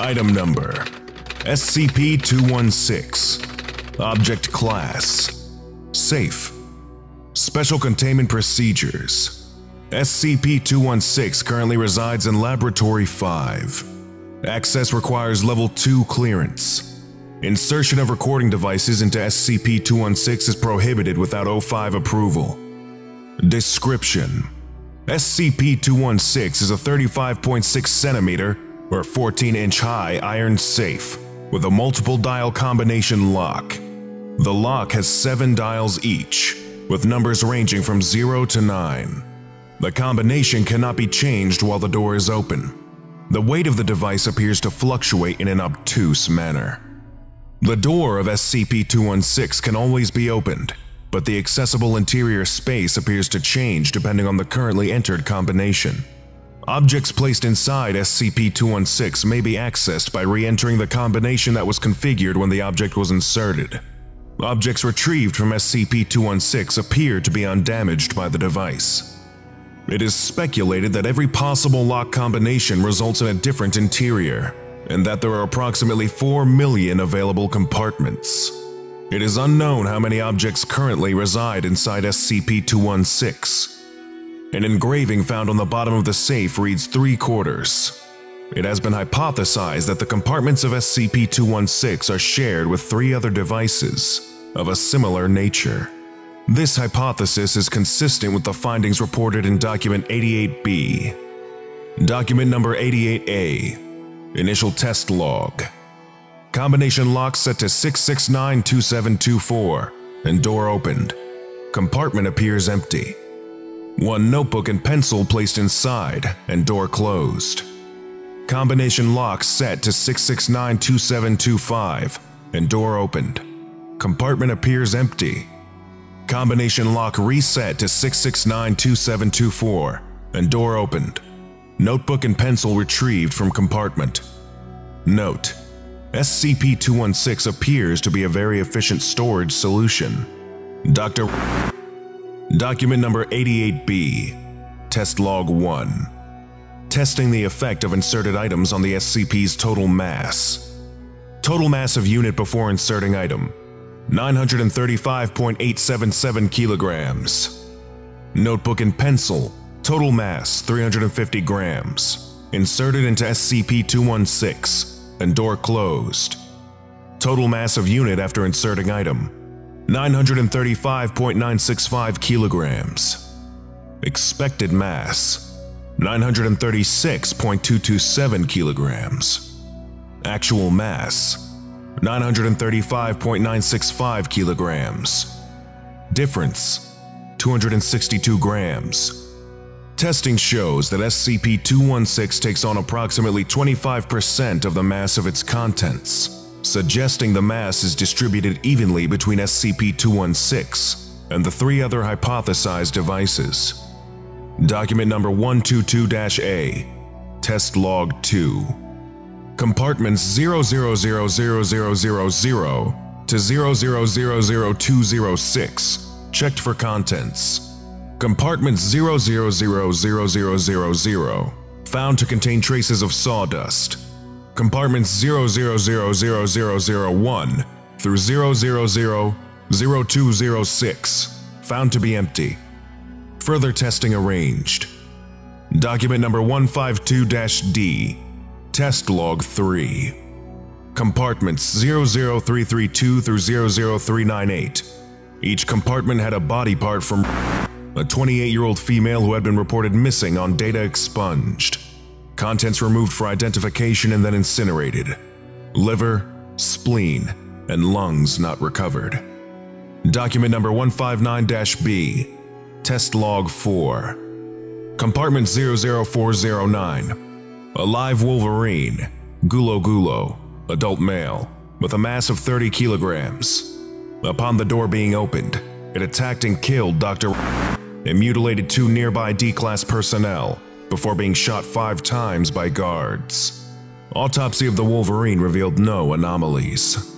Item Number SCP-216 Object Class Safe Special Containment Procedures SCP-216 currently resides in Laboratory 5. Access requires Level 2 clearance. Insertion of recording devices into SCP-216 is prohibited without O5 approval. Description SCP-216 is a 35.6 centimeter or 14 inch high iron safe with a multiple dial combination lock. The lock has seven dials each, with numbers ranging from 0 to 9. The combination cannot be changed while the door is open. The weight of the device appears to fluctuate in an obtuse manner. The door of SCP-216 can always be opened, but the accessible interior space appears to change depending on the currently entered combination. Objects placed inside SCP-216 may be accessed by re-entering the combination that was configured when the object was inserted. Objects retrieved from SCP-216 appear to be undamaged by the device. It is speculated that every possible lock combination results in a different interior, and that there are approximately 4 million available compartments. It is unknown how many objects currently reside inside SCP-216. An engraving found on the bottom of the safe reads three quarters. It has been hypothesized that the compartments of SCP-216 are shared with three other devices of a similar nature. This hypothesis is consistent with the findings reported in Document 88B. Document Number 88A Initial Test Log Combination lock set to 6692724 and door opened. Compartment appears empty. One notebook and pencil placed inside and door closed. Combination lock set to 6692725 and door opened. Compartment appears empty. Combination lock reset to 6692724 and door opened. Notebook and pencil retrieved from compartment. Note: SCP-216 appears to be a very efficient storage solution. Dr. Document number 88B Test Log 1 Testing the effect of inserted items on the SCP's total mass. Total mass of unit before inserting item 935.877 kilograms. Notebook and pencil, total mass 350 grams. Inserted into SCP-216 and door closed. Total mass of unit after inserting item 935.965 kilograms. Expected mass 936.227 kilograms. Actual mass 935.965 kilograms. Difference 262 grams. Testing shows that SCP-216 takes on approximately 25% of the mass of its contents, suggesting the mass is distributed evenly between SCP-216 and the three other hypothesized devices. Document number 122-A Test Log 2 Compartments 0000000 to 0000206 checked for contents. Compartment 0000000 found to contain traces of sawdust. Compartments 0000001 through 0000206 found to be empty. Further testing arranged. Document number 152-D Test Log 3 Compartments 00332 through 00398 Each compartment had a body part from a 28-year-old female who had been reported missing on data expunged. Contents removed for identification and then incinerated. Liver, spleen, and lungs not recovered. Document number 159-B Test Log 4 Compartment 00409 A live Wolverine, Gulo Gulo, adult male, with a mass of 30 kilograms. Upon the door being opened, it attacked and killed Dr and mutilated two nearby D-Class personnel before being shot five times by guards. Autopsy of the Wolverine revealed no anomalies.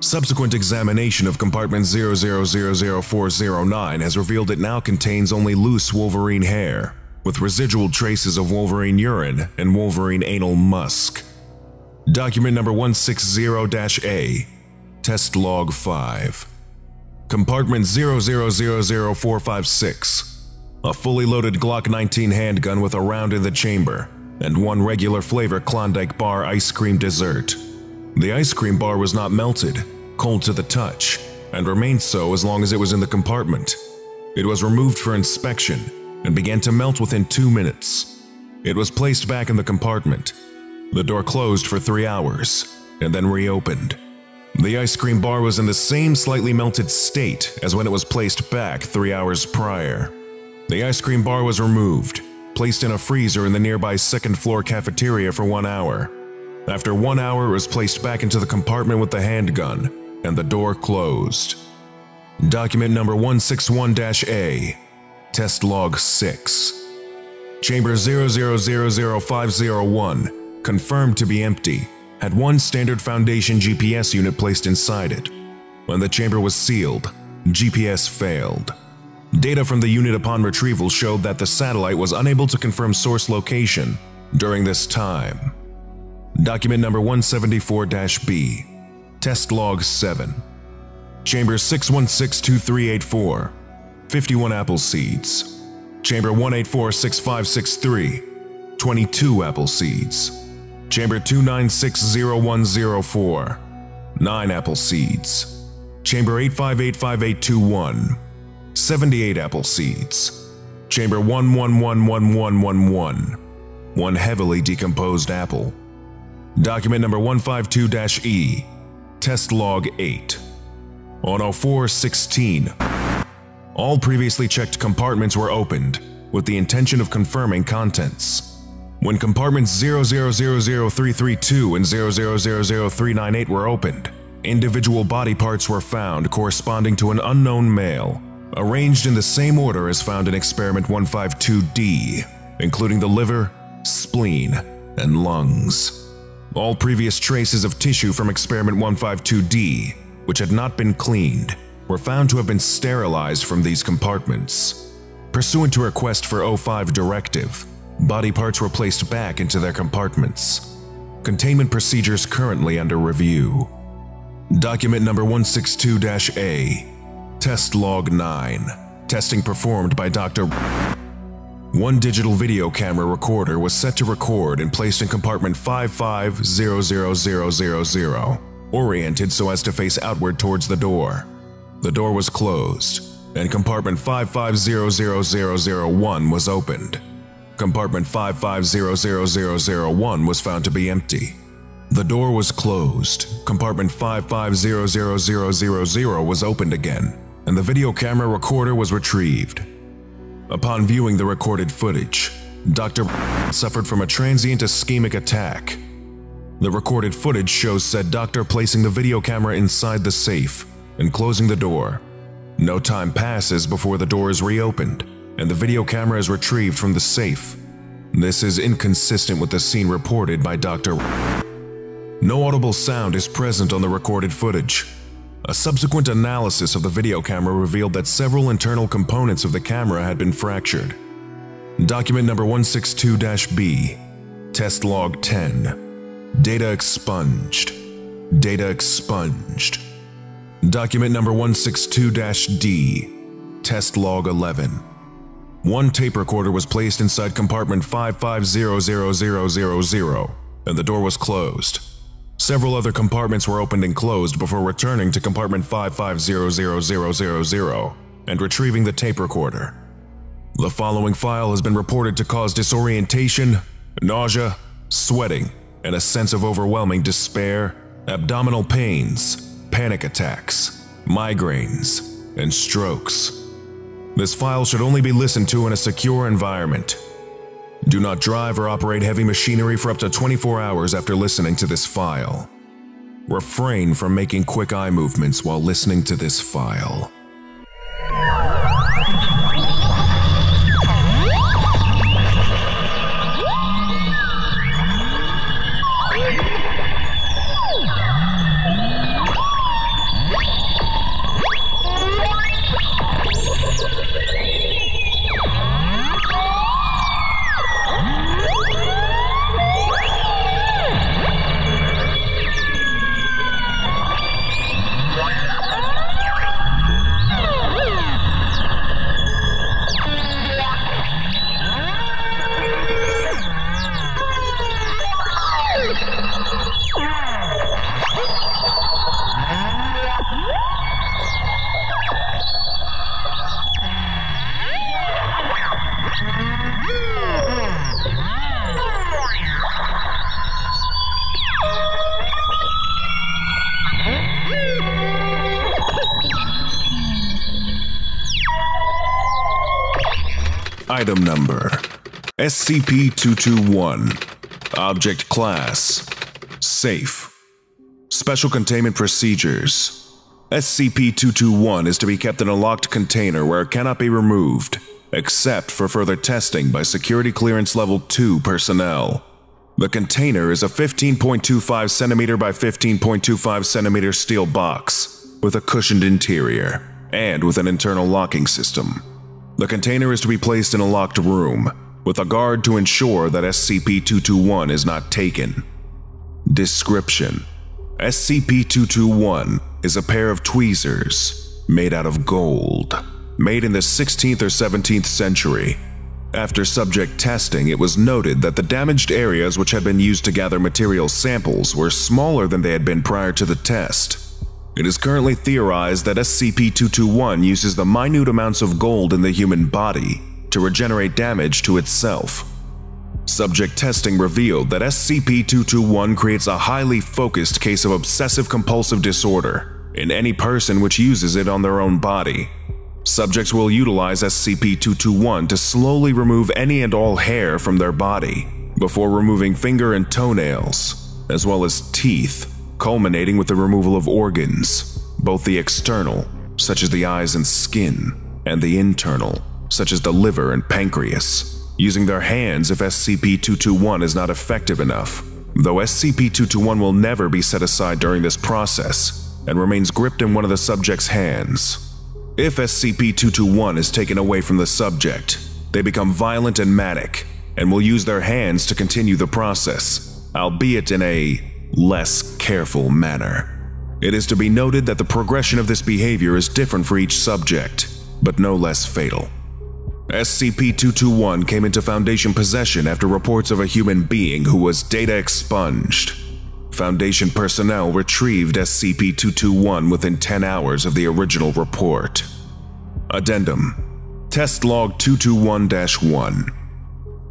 Subsequent examination of compartment 0000409 has revealed it now contains only loose Wolverine hair, with residual traces of Wolverine urine and Wolverine anal musk. Document number 160-A, Test Log 5. Compartment 0000456. A fully loaded Glock 19 handgun with a round in the chamber, and one regular flavor Klondike bar ice cream dessert. The ice cream bar was not melted, cold to the touch, and remained so as long as it was in the compartment. It was removed for inspection and began to melt within two minutes. It was placed back in the compartment. The door closed for three hours and then reopened. The ice cream bar was in the same slightly melted state as when it was placed back three hours prior. The ice cream bar was removed, placed in a freezer in the nearby second floor cafeteria for one hour. After one hour, it was placed back into the compartment with the handgun, and the door closed. Document number 161-A, Test Log 6. Chamber 0000501, confirmed to be empty, had one standard Foundation GPS unit placed inside it. When the chamber was sealed, GPS failed. Data from the unit upon retrieval showed that the satellite was unable to confirm source location during this time. Document number 174-B, Test Log 7. Chamber 6162384, 51 apple seeds. Chamber 1846563, 22 apple seeds. Chamber 2960104, 9 apple seeds. Chamber 8585821, 78 apple seeds. Chamber 111111, 1 heavily decomposed apple. Document number 152-E, Test Log 8. On 0416, all previously checked compartments were opened with the intention of confirming contents. When compartments 0000332 and 0000398 were opened, individual body parts were found corresponding to an unknown male, arranged in the same order as found in experiment 152D, including the liver, spleen, and lungs. All previous traces of tissue from experiment 152D, which had not been cleaned, were found to have been sterilized from these compartments. Pursuant to request for O5 directive, body parts were placed back into their compartments. Containment procedures currently under review. Document number 162-A, Test Log 9, testing performed by Dr. One digital video camera recorder was set to record and placed in compartment 5500000, oriented so as to face outward towards the door. The door was closed, and compartment 5500001 was opened. Compartment 5500001 was found to be empty. The door was closed, compartment 5500000 was opened again, and the video camera recorder was retrieved. Upon viewing the recorded footage, Dr. suffered from a transient ischemic attack. The recorded footage shows said doctor placing the video camera inside the safe and closing the door. No time passes before the door is reopened and the video camera is retrieved from the safe. This is inconsistent with the scene reported by Dr. No audible sound is present on the recorded footage, a subsequent analysis of the video camera revealed that several internal components of the camera had been fractured. Document number 162-B, Test Log 10, Data expunged. Data expunged. Document number 162-D, Test Log 11. One tape recorder was placed inside compartment 5500000, and the door was closed. Several other compartments were opened and closed before returning to compartment 5500000 and retrieving the tape recorder. The following file has been reported to cause disorientation, nausea, sweating, and a sense of overwhelming despair, abdominal pains, panic attacks, migraines, and strokes. This file should only be listened to in a secure environment do not drive or operate heavy machinery for up to 24 hours after listening to this file. Refrain from making quick eye movements while listening to this file. Item Number SCP-221 Object Class Safe Special Containment Procedures SCP-221 is to be kept in a locked container where it cannot be removed, except for further testing by Security Clearance Level 2 personnel. The container is a 15.25 cm by 15.25 cm steel box with a cushioned interior and with an internal locking system. The container is to be placed in a locked room with a guard to ensure that SCP-221 is not taken. Description SCP-221 is a pair of tweezers made out of gold, made in the 16th or 17th century. After subject testing, it was noted that the damaged areas which had been used to gather material samples were smaller than they had been prior to the test. It is currently theorized that SCP-221 uses the minute amounts of gold in the human body to regenerate damage to itself. Subject testing revealed that SCP-221 creates a highly focused case of obsessive-compulsive disorder in any person which uses it on their own body. Subjects will utilize SCP-221 to slowly remove any and all hair from their body before removing finger and toenails, as well as teeth, culminating with the removal of organs, both the external, such as the eyes and skin, and the internal, such as the liver and pancreas, using their hands if SCP-221 is not effective enough, though SCP-221 will never be set aside during this process and remains gripped in one of the subject's hands. If SCP-221 is taken away from the subject, they become violent and manic and will use their hands to continue the process, albeit in a less careful manner. It is to be noted that the progression of this behavior is different for each subject, but no less fatal. SCP-221 came into Foundation possession after reports of a human being who was data expunged. Foundation personnel retrieved SCP-221 within 10 hours of the original report. Addendum Test Log 221-1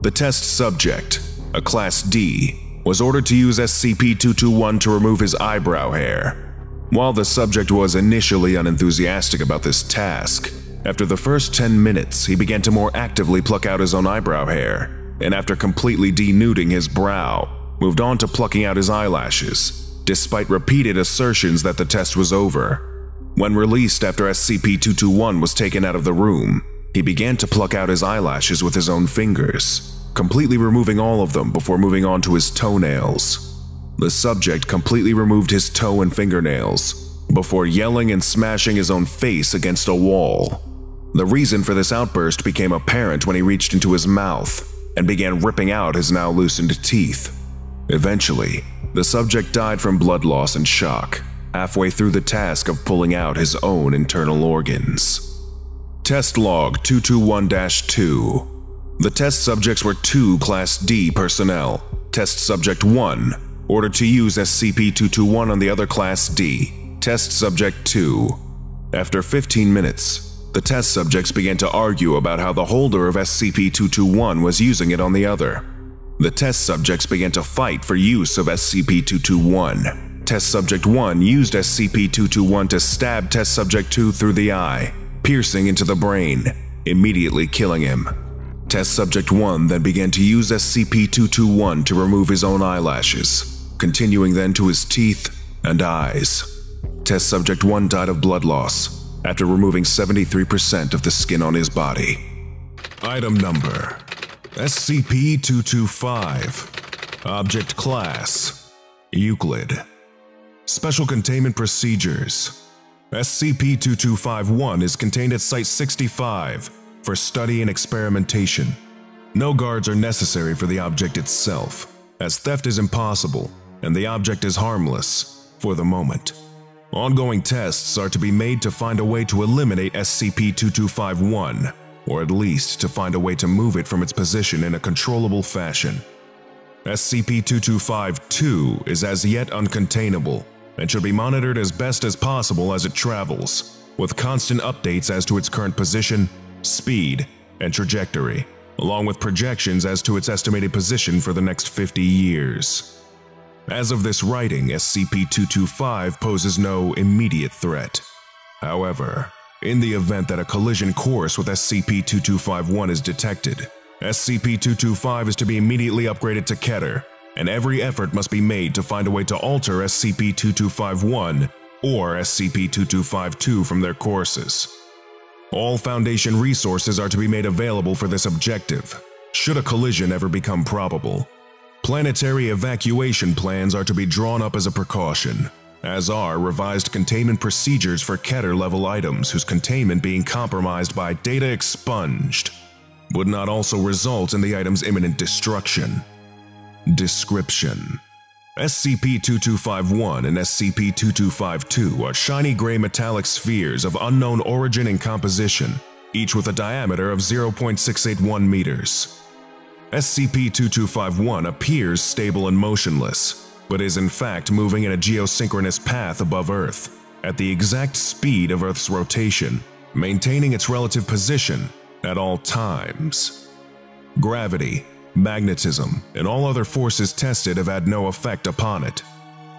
The test subject, a Class D, was ordered to use SCP-221 to remove his eyebrow hair. While the subject was initially unenthusiastic about this task, after the first 10 minutes he began to more actively pluck out his own eyebrow hair, and after completely denuding his brow, moved on to plucking out his eyelashes, despite repeated assertions that the test was over. When released after SCP-221 was taken out of the room, he began to pluck out his eyelashes with his own fingers, completely removing all of them before moving on to his toenails. The subject completely removed his toe and fingernails before yelling and smashing his own face against a wall. The reason for this outburst became apparent when he reached into his mouth and began ripping out his now loosened teeth. Eventually, the subject died from blood loss and shock, halfway through the task of pulling out his own internal organs. Test Log 221 2 the test subjects were two Class D personnel. Test Subject 1, ordered to use SCP-221 on the other Class D. Test Subject 2. After 15 minutes, the test subjects began to argue about how the holder of SCP-221 was using it on the other. The test subjects began to fight for use of SCP-221. Test Subject 1 used SCP-221 to stab Test Subject 2 through the eye, piercing into the brain, immediately killing him. Test Subject 1 then began to use SCP-221 to remove his own eyelashes, continuing then to his teeth and eyes. Test Subject 1 died of blood loss after removing 73% of the skin on his body. Item Number SCP-225 Object Class Euclid Special Containment Procedures SCP-2251 is contained at Site-65 for study and experimentation. No guards are necessary for the object itself, as theft is impossible and the object is harmless for the moment. Ongoing tests are to be made to find a way to eliminate SCP-2251, or at least to find a way to move it from its position in a controllable fashion. SCP-2252 is as yet uncontainable and should be monitored as best as possible as it travels, with constant updates as to its current position speed, and trajectory, along with projections as to its estimated position for the next 50 years. As of this writing, SCP-225 poses no immediate threat. However, In the event that a collision course with SCP-2251 is detected, SCP-225 is to be immediately upgraded to Keter, and every effort must be made to find a way to alter SCP-2251 or SCP-2252 from their courses. All Foundation resources are to be made available for this objective, should a collision ever become probable. Planetary evacuation plans are to be drawn up as a precaution, as are revised containment procedures for Keter-level items whose containment being compromised by data expunged would not also result in the item's imminent destruction. Description SCP-2251 and SCP-2252 are shiny gray metallic spheres of unknown origin and composition, each with a diameter of 0.681 meters. SCP-2251 appears stable and motionless, but is in fact moving in a geosynchronous path above Earth, at the exact speed of Earth's rotation, maintaining its relative position at all times. Gravity, magnetism, and all other forces tested have had no effect upon it.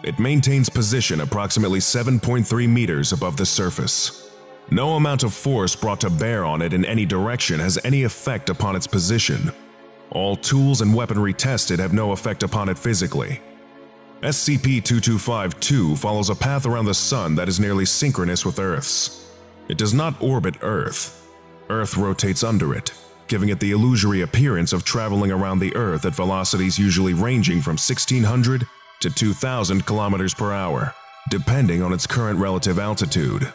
It maintains position approximately 7.3 meters above the surface. No amount of force brought to bear on it in any direction has any effect upon its position. All tools and weaponry tested have no effect upon it physically. SCP-2252 follows a path around the Sun that is nearly synchronous with Earth's. It does not orbit Earth. Earth rotates under it, giving it the illusory appearance of traveling around the Earth at velocities usually ranging from 1600 to 2000 kilometers per hour, depending on its current relative altitude.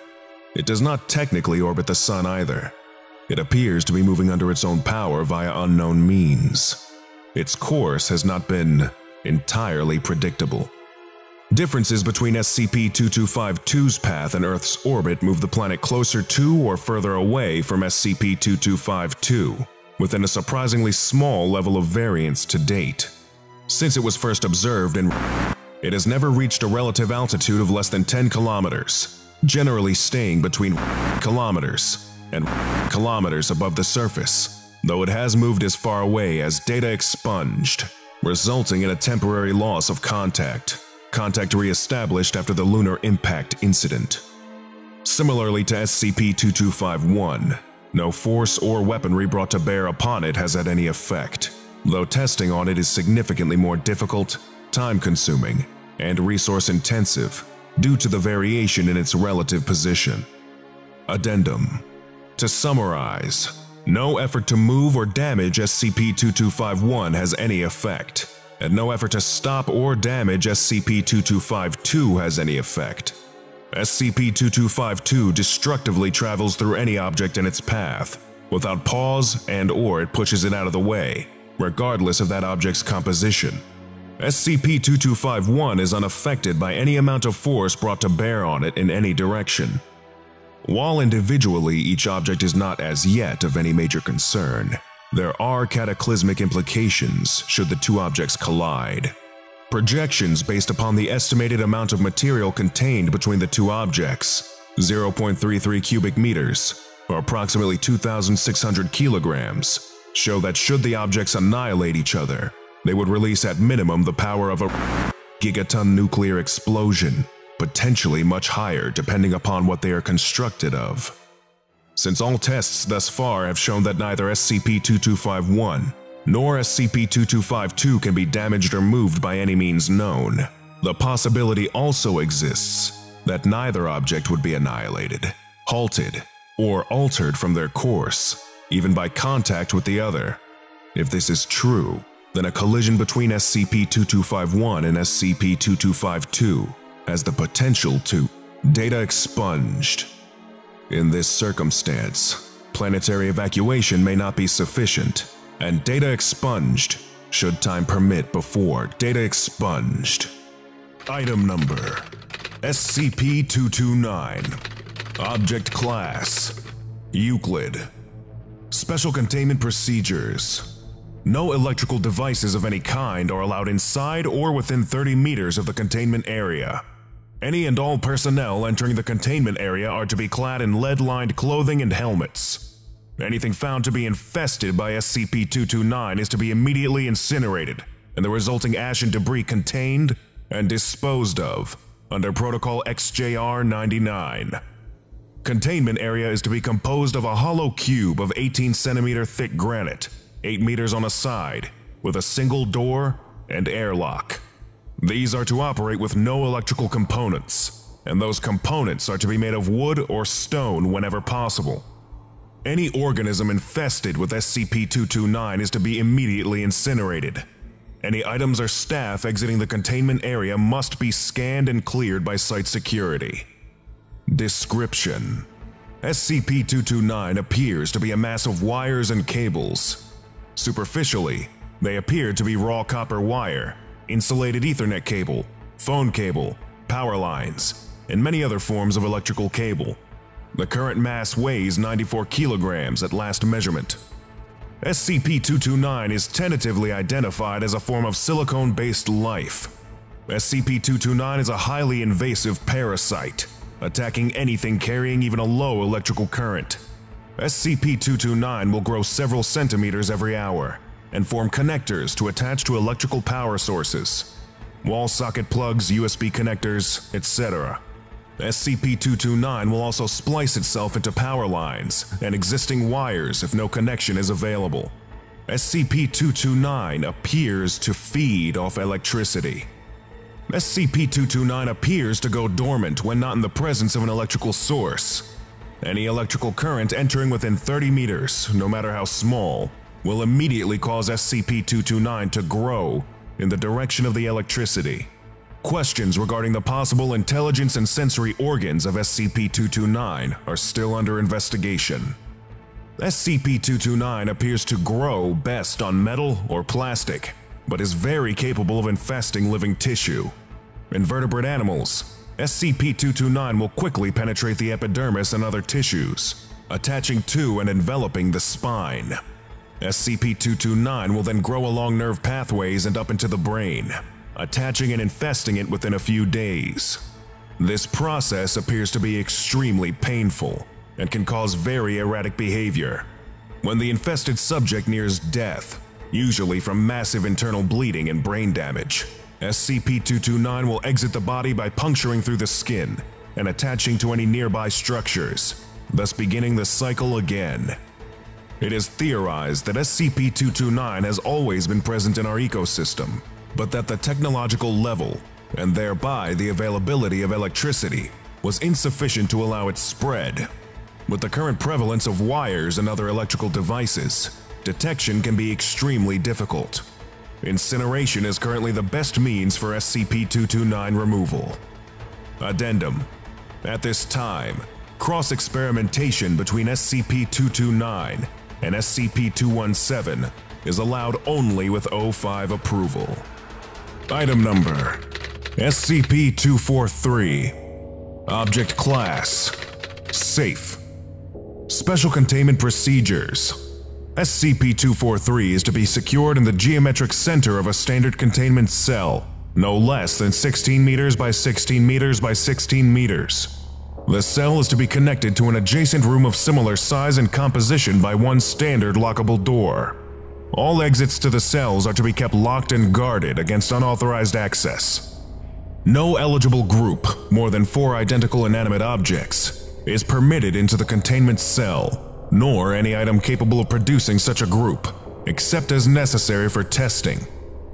It does not technically orbit the Sun either. It appears to be moving under its own power via unknown means. Its course has not been entirely predictable. Differences between SCP-2252's path and Earth's orbit move the planet closer to or further away from SCP-2252, within a surprisingly small level of variance to date. Since it was first observed in it has never reached a relative altitude of less than 10 kilometers, generally staying between kilometers and kilometers above the surface, though it has moved as far away as data expunged, resulting in a temporary loss of contact contact re-established after the lunar impact incident. Similarly to SCP-2251, no force or weaponry brought to bear upon it has had any effect, though testing on it is significantly more difficult, time-consuming, and resource-intensive due to the variation in its relative position. Addendum To summarize, no effort to move or damage SCP-2251 has any effect, and no effort to stop or damage SCP-2252 has any effect. SCP-2252 destructively travels through any object in its path, without pause and or it pushes it out of the way, regardless of that object's composition. SCP-2251 is unaffected by any amount of force brought to bear on it in any direction. While individually each object is not as yet of any major concern, there are cataclysmic implications should the two objects collide. Projections based upon the estimated amount of material contained between the two objects, 0.33 cubic meters, or approximately 2,600 kilograms, show that should the objects annihilate each other, they would release at minimum the power of a gigaton nuclear explosion, potentially much higher depending upon what they are constructed of since all tests thus far have shown that neither SCP-2251 nor SCP-2252 can be damaged or moved by any means known. The possibility also exists that neither object would be annihilated, halted, or altered from their course, even by contact with the other. If this is true, then a collision between SCP-2251 and SCP-2252 has the potential to data expunged in this circumstance, planetary evacuation may not be sufficient, and data expunged should time permit before data expunged. Item number SCP-229 Object Class Euclid Special Containment Procedures No electrical devices of any kind are allowed inside or within 30 meters of the containment area. Any and all personnel entering the containment area are to be clad in lead-lined clothing and helmets. Anything found to be infested by SCP-229 is to be immediately incinerated, and the resulting ash and debris contained and disposed of under Protocol XJR-99. Containment area is to be composed of a hollow cube of 18 centimeter thick granite, 8 meters on a side, with a single door and airlock. These are to operate with no electrical components, and those components are to be made of wood or stone whenever possible. Any organism infested with SCP-229 is to be immediately incinerated. Any items or staff exiting the containment area must be scanned and cleared by site security. Description SCP-229 appears to be a mass of wires and cables. Superficially, they appear to be raw copper wire, insulated Ethernet cable, phone cable, power lines, and many other forms of electrical cable. The current mass weighs 94 kilograms at last measurement. SCP-229 is tentatively identified as a form of silicone-based life. SCP-229 is a highly invasive parasite attacking anything carrying even a low electrical current. SCP-229 will grow several centimeters every hour and form connectors to attach to electrical power sources, wall socket plugs, USB connectors, etc. SCP-229 will also splice itself into power lines and existing wires if no connection is available. SCP-229 appears to feed off electricity. SCP-229 appears to go dormant when not in the presence of an electrical source. Any electrical current entering within 30 meters, no matter how small, will immediately cause SCP-229 to grow in the direction of the electricity. Questions regarding the possible intelligence and sensory organs of SCP-229 are still under investigation. SCP-229 appears to grow best on metal or plastic, but is very capable of infesting living tissue. Invertebrate animals, SCP-229 will quickly penetrate the epidermis and other tissues, attaching to and enveloping the spine. SCP-229 will then grow along nerve pathways and up into the brain, attaching and infesting it within a few days. This process appears to be extremely painful and can cause very erratic behavior. When the infested subject nears death, usually from massive internal bleeding and brain damage. SCP-229 will exit the body by puncturing through the skin and attaching to any nearby structures, thus beginning the cycle again. It is theorized that SCP-229 has always been present in our ecosystem, but that the technological level, and thereby the availability of electricity, was insufficient to allow its spread. With the current prevalence of wires and other electrical devices, detection can be extremely difficult. Incineration is currently the best means for SCP-229 removal. Addendum At this time, cross-experimentation between SCP-229 and SCP-217 is allowed only with O5 approval. Item Number SCP-243 Object Class Safe Special Containment Procedures SCP-243 is to be secured in the geometric center of a standard containment cell, no less than 16 meters by 16 meters by 16 meters. The cell is to be connected to an adjacent room of similar size and composition by one standard lockable door. All exits to the cells are to be kept locked and guarded against unauthorized access. No eligible group, more than four identical inanimate objects, is permitted into the containment cell nor any item capable of producing such a group, except as necessary for testing.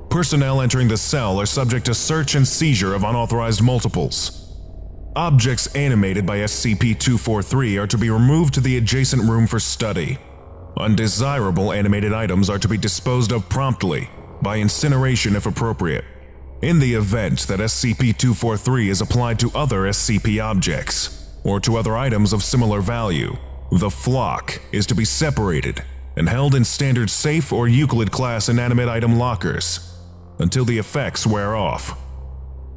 Personnel entering the cell are subject to search and seizure of unauthorized multiples. Objects animated by SCP-243 are to be removed to the adjacent room for study. Undesirable animated items are to be disposed of promptly, by incineration if appropriate. In the event that SCP-243 is applied to other SCP objects, or to other items of similar value, the flock is to be separated and held in standard safe or Euclid class inanimate item lockers until the effects wear off.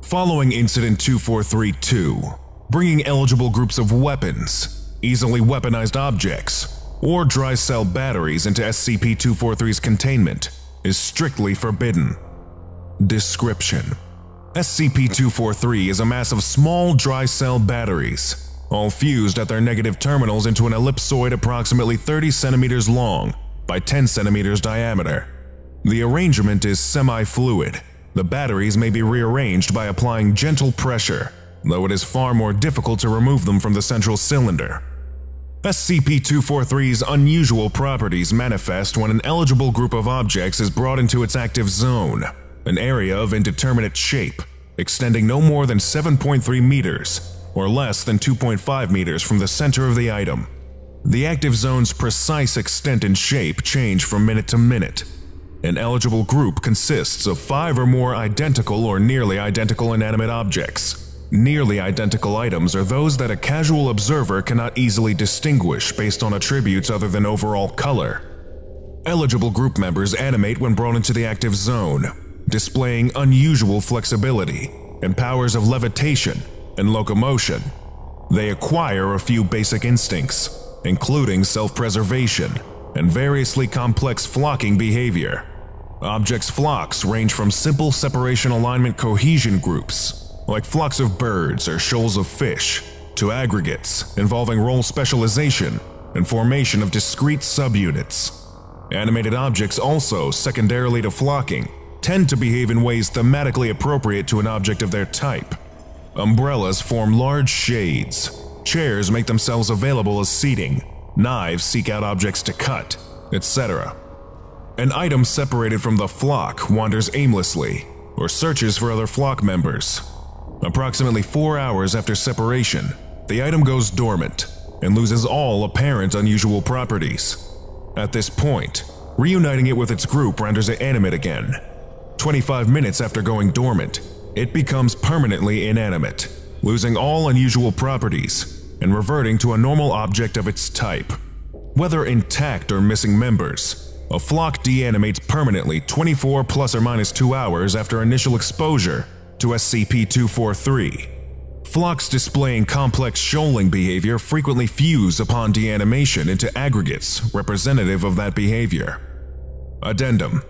Following Incident 2432, bringing eligible groups of weapons, easily weaponized objects, or dry cell batteries into SCP-243's containment is strictly forbidden. Description SCP-243 is a mass of small dry cell batteries all fused at their negative terminals into an ellipsoid approximately 30 centimeters long by 10 centimeters diameter. The arrangement is semi-fluid. The batteries may be rearranged by applying gentle pressure though it is far more difficult to remove them from the central cylinder. SCP-243's unusual properties manifest when an eligible group of objects is brought into its active zone, an area of indeterminate shape, extending no more than 7.3 meters, or less than 2.5 meters from the center of the item. The active zone's precise extent and shape change from minute to minute. An eligible group consists of five or more identical or nearly identical inanimate objects, Nearly identical items are those that a casual observer cannot easily distinguish based on attributes other than overall color. Eligible group members animate when brought into the active zone, displaying unusual flexibility and powers of levitation and locomotion. They acquire a few basic instincts, including self-preservation and variously complex flocking behavior. Objects' flocks range from simple separation alignment cohesion groups like flocks of birds or shoals of fish, to aggregates involving role specialization and formation of discrete subunits. Animated objects also, secondarily to flocking, tend to behave in ways thematically appropriate to an object of their type. Umbrellas form large shades, chairs make themselves available as seating, knives seek out objects to cut, etc. An item separated from the flock wanders aimlessly or searches for other flock members, Approximately four hours after separation, the item goes dormant and loses all apparent unusual properties. At this point, reuniting it with its group renders it animate again. 25 minutes after going dormant, it becomes permanently inanimate, losing all unusual properties and reverting to a normal object of its type. Whether intact or missing members, a flock deanimates permanently 24 plus or minus 2 hours after initial exposure to SCP-243. Flocks displaying complex shoaling behavior frequently fuse upon deanimation into aggregates representative of that behavior. Addendum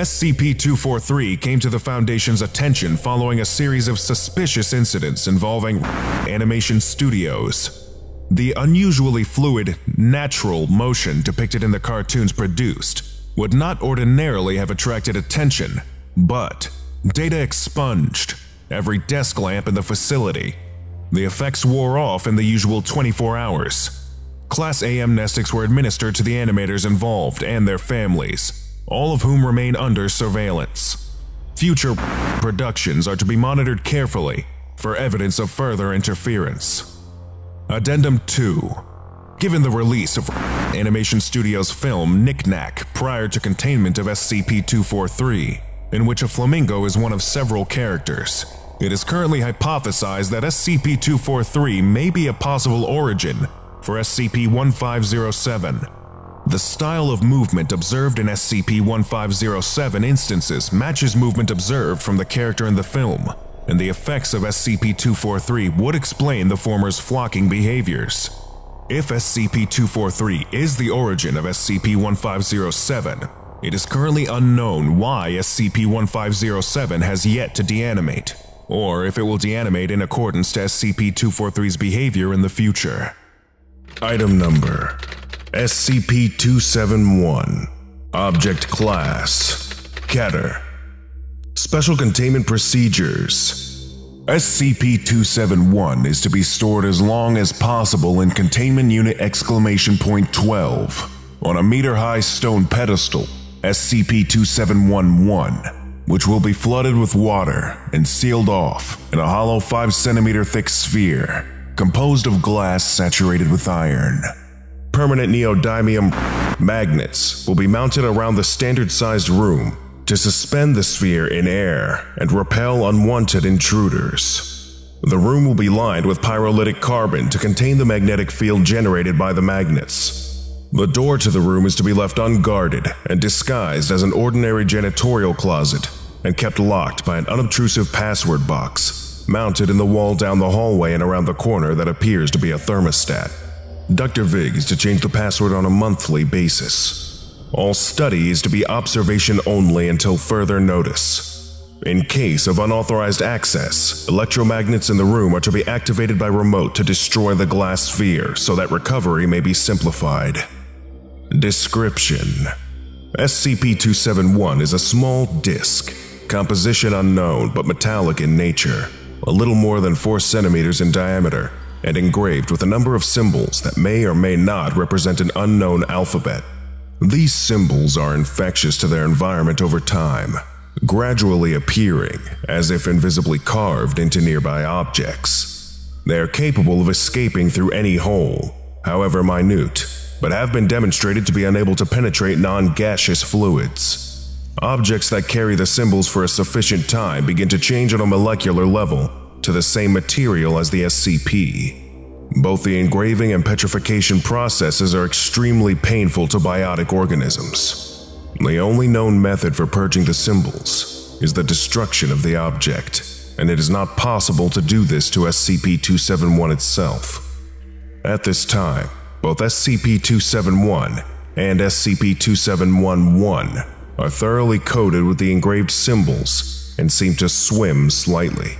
SCP-243 came to the Foundation's attention following a series of suspicious incidents involving animation studios. The unusually fluid, natural motion depicted in the cartoons produced would not ordinarily have attracted attention, but Data expunged, every desk lamp in the facility. The effects wore off in the usual 24 hours. Class A amnestics were administered to the animators involved and their families, all of whom remain under surveillance. Future productions are to be monitored carefully for evidence of further interference. Addendum 2 Given the release of Animation Studios' film Nick Nack prior to containment of SCP-243, in which a flamingo is one of several characters. It is currently hypothesized that SCP-243 may be a possible origin for SCP-1507. The style of movement observed in SCP-1507 instances matches movement observed from the character in the film, and the effects of SCP-243 would explain the former's flocking behaviors. If SCP-243 is the origin of SCP-1507, it is currently unknown why SCP-1507 has yet to deanimate, or if it will deanimate in accordance to SCP-243's behavior in the future. Item Number SCP-271 Object Class. Keter. Special Containment Procedures. SCP-271 is to be stored as long as possible in Containment Unit Exclamation Point 12 on a meter-high stone pedestal SCP-2711, which will be flooded with water and sealed off in a hollow 5 centimeter thick sphere composed of glass saturated with iron. Permanent neodymium magnets will be mounted around the standard-sized room to suspend the sphere in air and repel unwanted intruders. The room will be lined with pyrolytic carbon to contain the magnetic field generated by the magnets, the door to the room is to be left unguarded and disguised as an ordinary janitorial closet and kept locked by an unobtrusive password box mounted in the wall down the hallway and around the corner that appears to be a thermostat. Dr. Vig is to change the password on a monthly basis. All study is to be observation only until further notice. In case of unauthorized access, electromagnets in the room are to be activated by remote to destroy the glass sphere so that recovery may be simplified. Description SCP-271 is a small disk, composition unknown but metallic in nature. a little more than 4 centimeters in diameter, and engraved with a number of symbols that may or may not represent an unknown alphabet. These symbols are infectious to their environment over time, gradually appearing as if invisibly carved into nearby objects. They are capable of escaping through any hole, however minute, but have been demonstrated to be unable to penetrate non gaseous fluids. Objects that carry the symbols for a sufficient time begin to change on a molecular level to the same material as the SCP. Both the engraving and petrification processes are extremely painful to biotic organisms. The only known method for purging the symbols is the destruction of the object, and it is not possible to do this to SCP-271 itself. At this time, both SCP-271 and SCP-2711 are thoroughly coated with the engraved symbols and seem to swim slightly.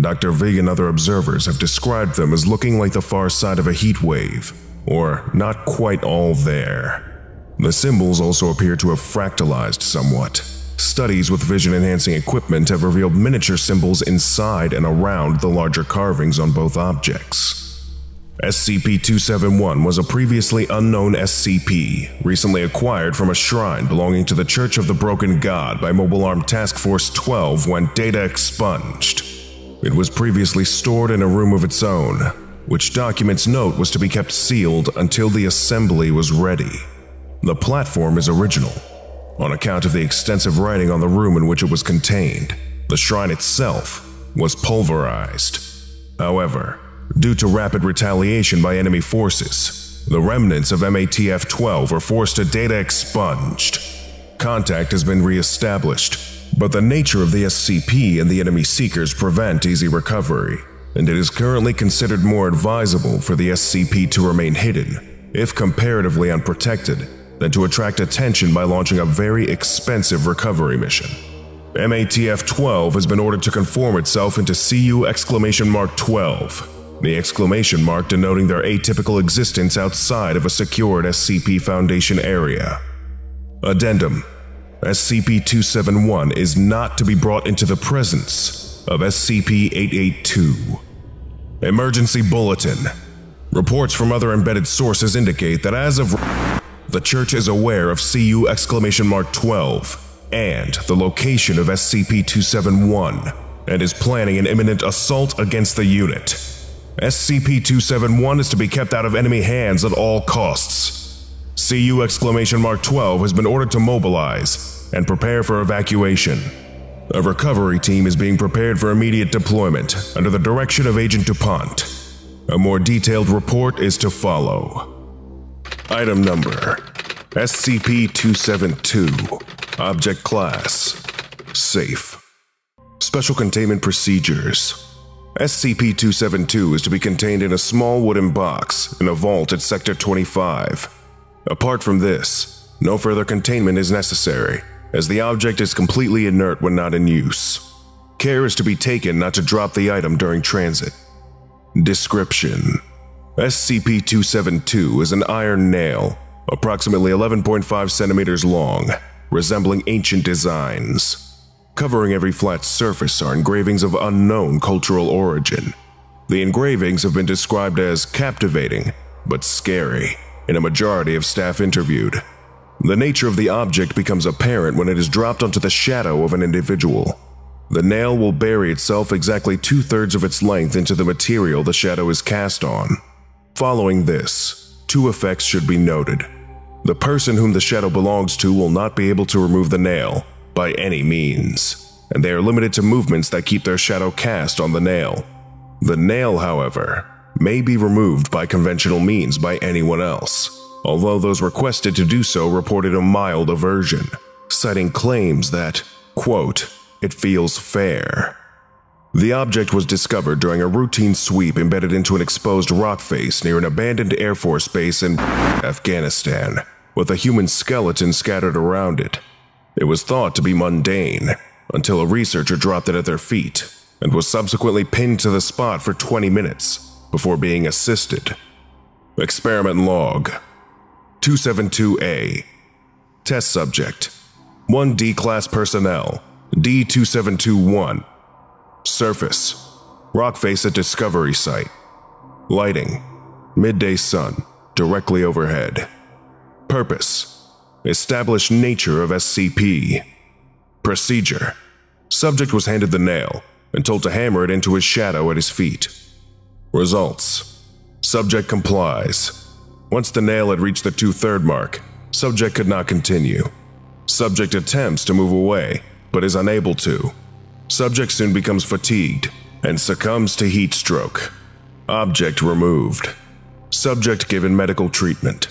Dr. V and other observers have described them as looking like the far side of a heat wave, or not quite all there. The symbols also appear to have fractalized somewhat. Studies with vision enhancing equipment have revealed miniature symbols inside and around the larger carvings on both objects. SCP-271 was a previously unknown SCP, recently acquired from a shrine belonging to the Church of the Broken God by Mobile Arm Task Force 12 when data expunged. It was previously stored in a room of its own, which documents note was to be kept sealed until the assembly was ready. The platform is original, on account of the extensive writing on the room in which it was contained. The shrine itself was pulverized. However, Due to rapid retaliation by enemy forces, the remnants of MATF 12 were forced to data expunged. Contact has been re-established, but the nature of the SCP and the enemy seekers prevent easy recovery, and it is currently considered more advisable for the SCP to remain hidden, if comparatively unprotected, than to attract attention by launching a very expensive recovery mission. MATF 12 has been ordered to conform itself into CU exclamation mark 12, the exclamation mark denoting their atypical existence outside of a secured SCP Foundation area. Addendum SCP-271 is not to be brought into the presence of SCP-882. Emergency Bulletin Reports from other embedded sources indicate that as of the Church is aware of CU exclamation mark 12 and the location of SCP-271 and is planning an imminent assault against the unit. SCP-271 is to be kept out of enemy hands at all costs. CU exclamation mark 12 has been ordered to mobilize and prepare for evacuation. A recovery team is being prepared for immediate deployment under the direction of Agent DuPont. A more detailed report is to follow. Item number SCP-272 Object Class Safe Special Containment Procedures SCP-272 is to be contained in a small wooden box in a vault at Sector 25. Apart from this, no further containment is necessary, as the object is completely inert when not in use. Care is to be taken not to drop the item during transit. Description SCP-272 is an iron nail, approximately 11.5 centimeters long, resembling ancient designs. Covering every flat surface are engravings of unknown cultural origin. The engravings have been described as captivating, but scary, in a majority of staff interviewed. The nature of the object becomes apparent when it is dropped onto the shadow of an individual. The nail will bury itself exactly two thirds of its length into the material the shadow is cast on. Following this, two effects should be noted. The person whom the shadow belongs to will not be able to remove the nail, by any means, and they are limited to movements that keep their shadow cast on the nail. The nail, however, may be removed by conventional means by anyone else, although those requested to do so reported a mild aversion, citing claims that, quote, it feels fair. The object was discovered during a routine sweep embedded into an exposed rock face near an abandoned Air Force base in Afghanistan, with a human skeleton scattered around it. It was thought to be mundane until a researcher dropped it at their feet and was subsequently pinned to the spot for 20 minutes before being assisted. Experiment Log 272A Test Subject 1D Class Personnel D2721 Surface rock face at discovery site. Lighting, midday sun, directly overhead. Purpose, establish nature of SCP. Procedure, subject was handed the nail and told to hammer it into his shadow at his feet. Results, subject complies. Once the nail had reached the two-third mark, subject could not continue. Subject attempts to move away, but is unable to. Subject soon becomes fatigued and succumbs to heat stroke. Object removed. Subject given medical treatment.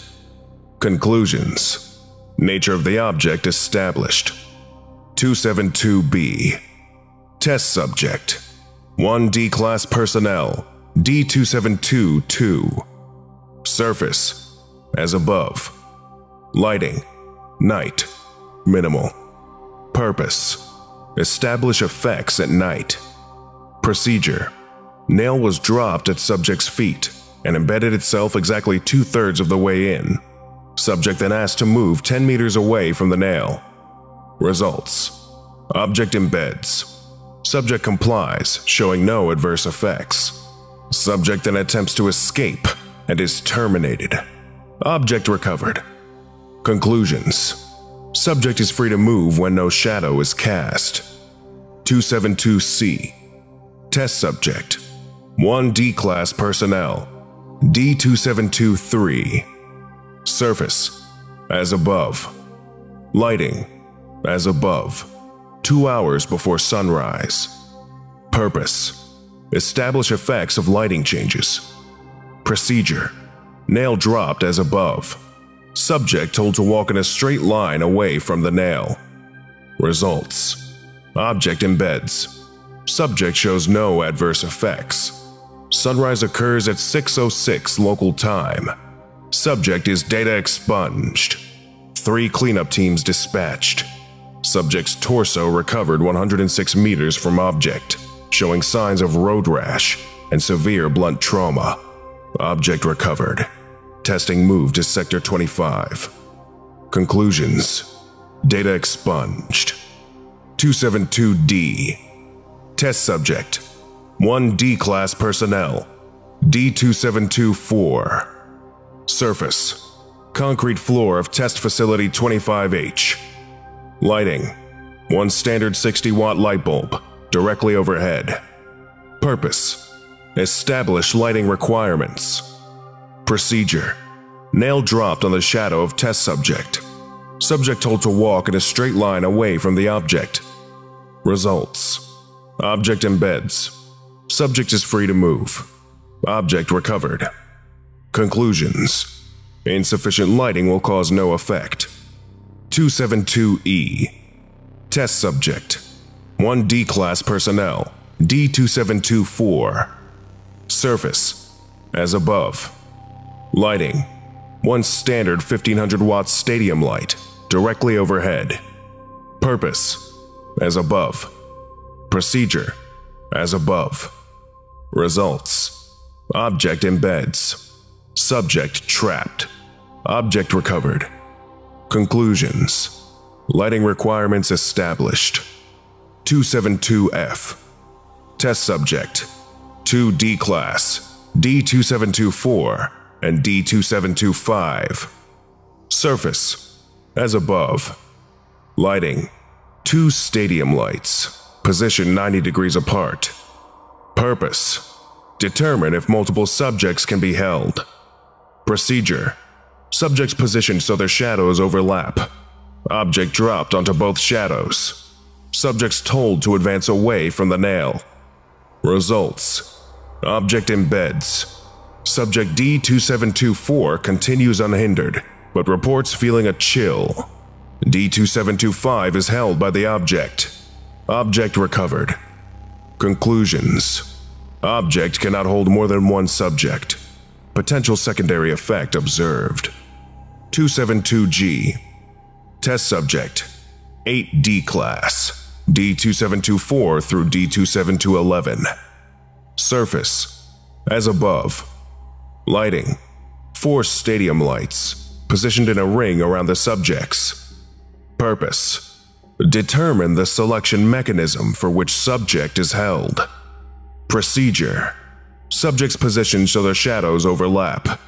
Conclusions. Nature of the object established. 272B. Test subject. 1 D class personnel. D272-2. Surface. As above. Lighting. Night. Minimal. Purpose. Establish effects at night. Procedure. Nail was dropped at subject's feet and embedded itself exactly two thirds of the way in. Subject then asked to move 10 meters away from the nail. Results Object embeds. Subject complies, showing no adverse effects. Subject then attempts to escape and is terminated. Object recovered. Conclusions. Subject is free to move when no shadow is cast. 272C Test Subject. 1 D Class Personnel D2723 Surface. As above. Lighting. As above. 2 hours before sunrise. Purpose. Establish effects of lighting changes Procedure Nail dropped as above Subject told to walk in a straight line away from the nail. Results Object embeds. Subject shows no adverse effects. Sunrise occurs at 6.06 local time. Subject is data expunged. Three cleanup teams dispatched. Subject's torso recovered 106 meters from object, showing signs of road rash and severe blunt trauma. Object recovered. Testing moved to Sector 25. Conclusions. Data expunged. 272D Test Subject. 1 D Class Personnel. D2724 Surface. Concrete floor of Test Facility 25H Lighting. 1 standard 60 watt light bulb directly overhead. Purpose Establish lighting requirements Procedure Nail dropped on the shadow of test subject. Subject told to walk in a straight line away from the object. Results Object embeds. Subject is free to move. Object recovered. Conclusions Insufficient lighting will cause no effect. 272E Test Subject 1 D Class Personnel D2724 Surface As above Lighting One standard 1500 watt stadium light, directly overhead. Purpose As above. Procedure As above. Results Object embeds. Subject trapped. Object recovered. Conclusions Lighting requirements established. 272F Test Subject 2D Class D2724 and D2725. Surface, as above. Lighting, two stadium lights, positioned 90 degrees apart. Purpose, determine if multiple subjects can be held. Procedure, subjects positioned so their shadows overlap. Object dropped onto both shadows. Subjects told to advance away from the nail. Results, object embeds. Subject D2724 continues unhindered, but reports feeling a chill. D2725 is held by the object. Object recovered. Conclusions Object cannot hold more than one subject. Potential secondary effect observed. 272G Test Subject 8D Class D2724 through D27211 Surface As above Lighting Four stadium lights, positioned in a ring around the subjects. Purpose Determine the selection mechanism for which subject is held. Procedure Subject's positioned so their shadows overlap.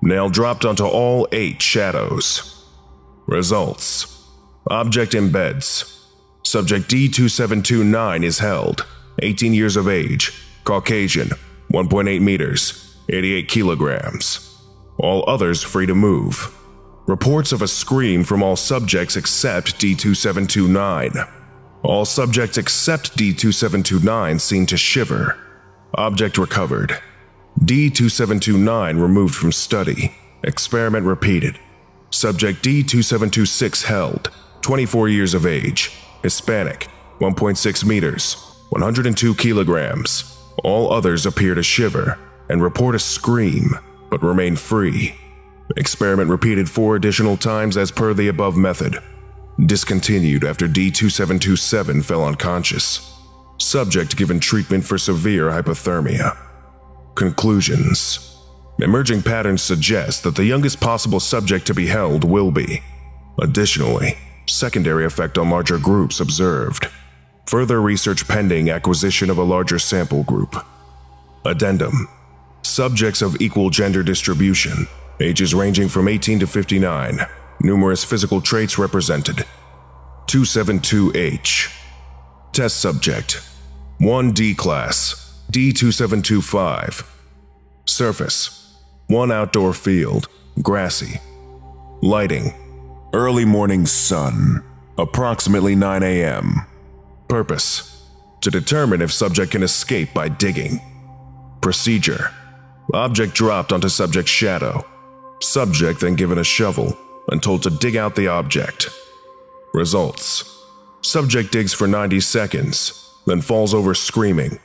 Nail dropped onto all eight shadows. Results Object embeds. Subject D2729 is held, 18 years of age, Caucasian, 1.8 meters, 88 kilograms. All others free to move. Reports of a scream from all subjects except D2729. All subjects except D2729 seem to shiver. Object recovered. D2729 removed from study. Experiment repeated. Subject D2726 held, 24 years of age, Hispanic, 1.6 meters, 102 kilograms. All others appear to shiver and report a scream, but remain free. Experiment repeated four additional times as per the above method. Discontinued after D2727 fell unconscious. Subject given treatment for severe hypothermia. Conclusions Emerging patterns suggest that the youngest possible subject to be held will be. Additionally, secondary effect on larger groups observed. Further research pending acquisition of a larger sample group. Addendum. Subjects of equal gender distribution, ages ranging from 18 to 59, numerous physical traits represented. 272H Test Subject. 1D Class. D2725 Surface. 1 outdoor field, grassy. Lighting Early morning sun, approximately 9 a.m. Purpose To determine if subject can escape by digging. Procedure Object dropped onto subject's shadow. Subject then given a shovel and told to dig out the object. Results Subject digs for 90 seconds, then falls over screaming.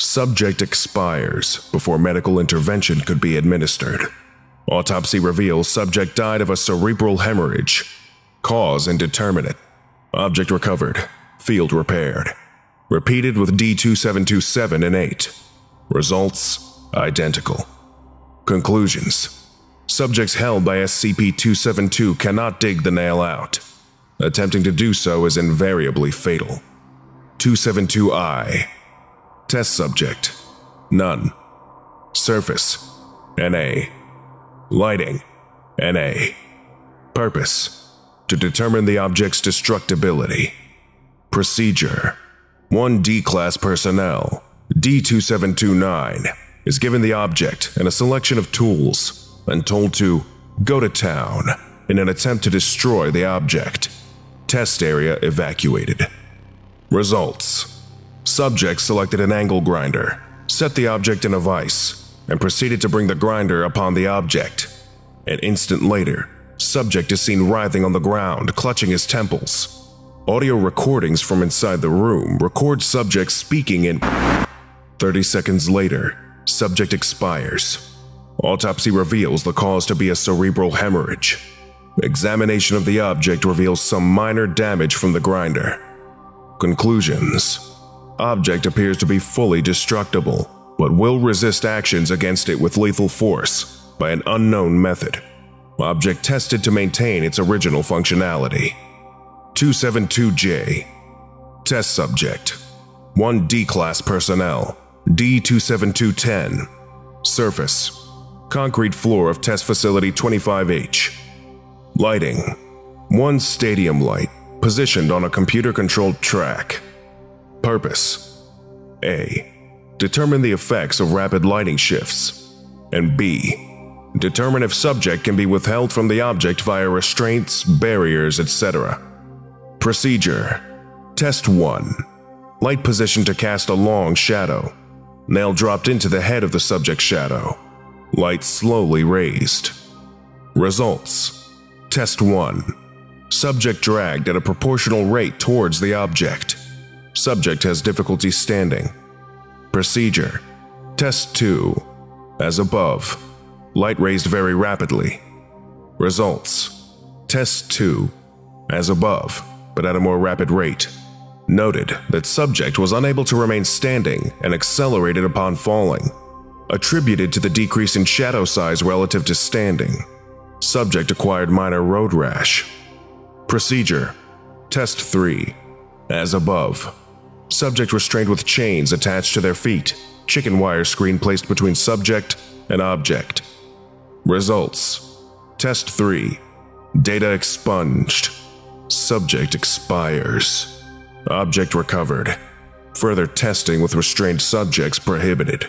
Subject expires before medical intervention could be administered. Autopsy reveals subject died of a cerebral hemorrhage. Cause indeterminate. Object recovered. Field repaired. Repeated with D2727 and 8. Results identical. Conclusions Subjects held by SCP 272 cannot dig the nail out. Attempting to do so is invariably fatal. 272I Test Subject None. Surface NA Lighting. NA Purpose. To determine the object's destructibility. Procedure. 1 D Class personnel D2729 is given the object and a selection of tools and told to go to town in an attempt to destroy the object. Test area evacuated. Results. Subject selected an angle grinder, set the object in a vise, and proceeded to bring the grinder upon the object. An instant later, subject is seen writhing on the ground, clutching his temples. Audio recordings from inside the room record subject speaking in 30 seconds later, subject expires. Autopsy reveals the cause to be a cerebral hemorrhage. Examination of the object reveals some minor damage from the grinder. Conclusions Object appears to be fully destructible, but will resist actions against it with lethal force by an unknown method. Object tested to maintain its original functionality. 272J Test Subject 1 D-Class Personnel D27210 Surface Concrete floor of Test Facility 25H Lighting One stadium light, positioned on a computer-controlled track. Purpose A. Determine the effects of rapid lighting shifts. And B. Determine if subject can be withheld from the object via restraints, barriers, etc. Procedure Test 1 Light position to cast a long shadow. Nail dropped into the head of the subject's shadow. Light slowly raised. Results Test 1 Subject dragged at a proportional rate towards the object. Subject has difficulty standing. Procedure Test 2 As above. Light raised very rapidly. Results Test 2 As above, but at a more rapid rate. Noted that subject was unable to remain standing and accelerated upon falling. Attributed to the decrease in shadow size relative to standing. Subject acquired minor road rash. Procedure Test 3 As above. Subject restrained with chains attached to their feet. Chicken wire screen placed between subject and object. Results Test 3 Data expunged. Subject expires. Object recovered. Further testing with restrained subjects prohibited.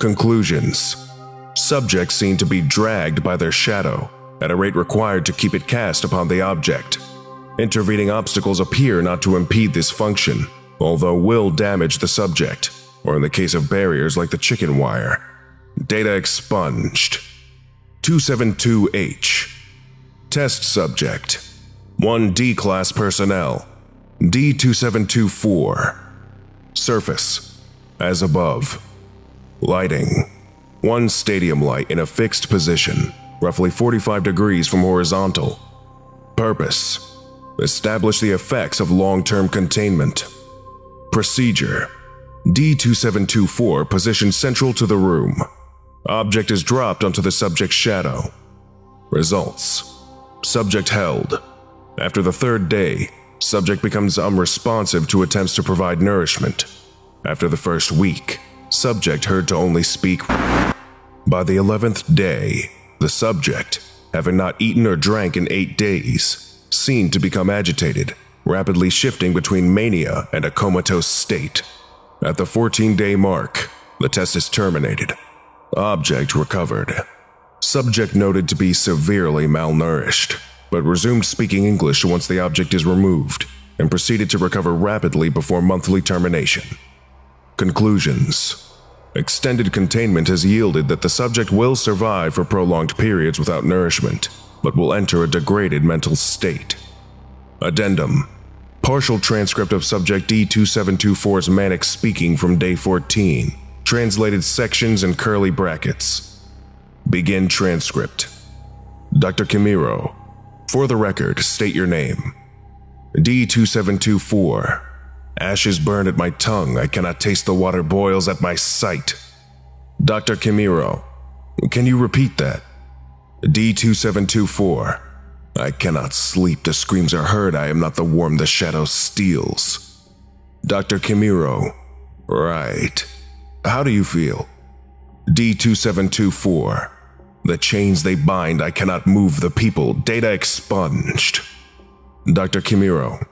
Conclusions Subjects seen to be dragged by their shadow at a rate required to keep it cast upon the object. Intervening obstacles appear not to impede this function, although will damage the subject, or in the case of barriers like the chicken wire. Data expunged. 272H. Test subject 1 D class personnel. D2724. Surface as above. Lighting one stadium light in a fixed position, roughly 45 degrees from horizontal. Purpose Establish the effects of long term containment. Procedure D2724 positioned central to the room. Object is dropped onto the subject's shadow. Results Subject held. After the third day, subject becomes unresponsive to attempts to provide nourishment. After the first week, subject heard to only speak. By the 11th day, the subject, having not eaten or drank in eight days, seemed to become agitated, rapidly shifting between mania and a comatose state. At the 14 day mark, the test is terminated. Object recovered. Subject noted to be severely malnourished, but resumed speaking English once the object is removed and proceeded to recover rapidly before monthly termination. Conclusions Extended containment has yielded that the subject will survive for prolonged periods without nourishment, but will enter a degraded mental state. Addendum Partial transcript of subject D2724's manic speaking from day 14, translated sections and curly brackets. Begin transcript. Dr. Kimiro, for the record, state your name. D2724. Ashes burn at my tongue. I cannot taste the water boils at my sight. Dr. Kimiro, can you repeat that? D2724. I cannot sleep. The screams are heard. I am not the worm the shadow steals. Dr. Kimiro. Right. How do you feel? D2724. The chains they bind, I cannot move the people. Data expunged. Dr. Kimiro.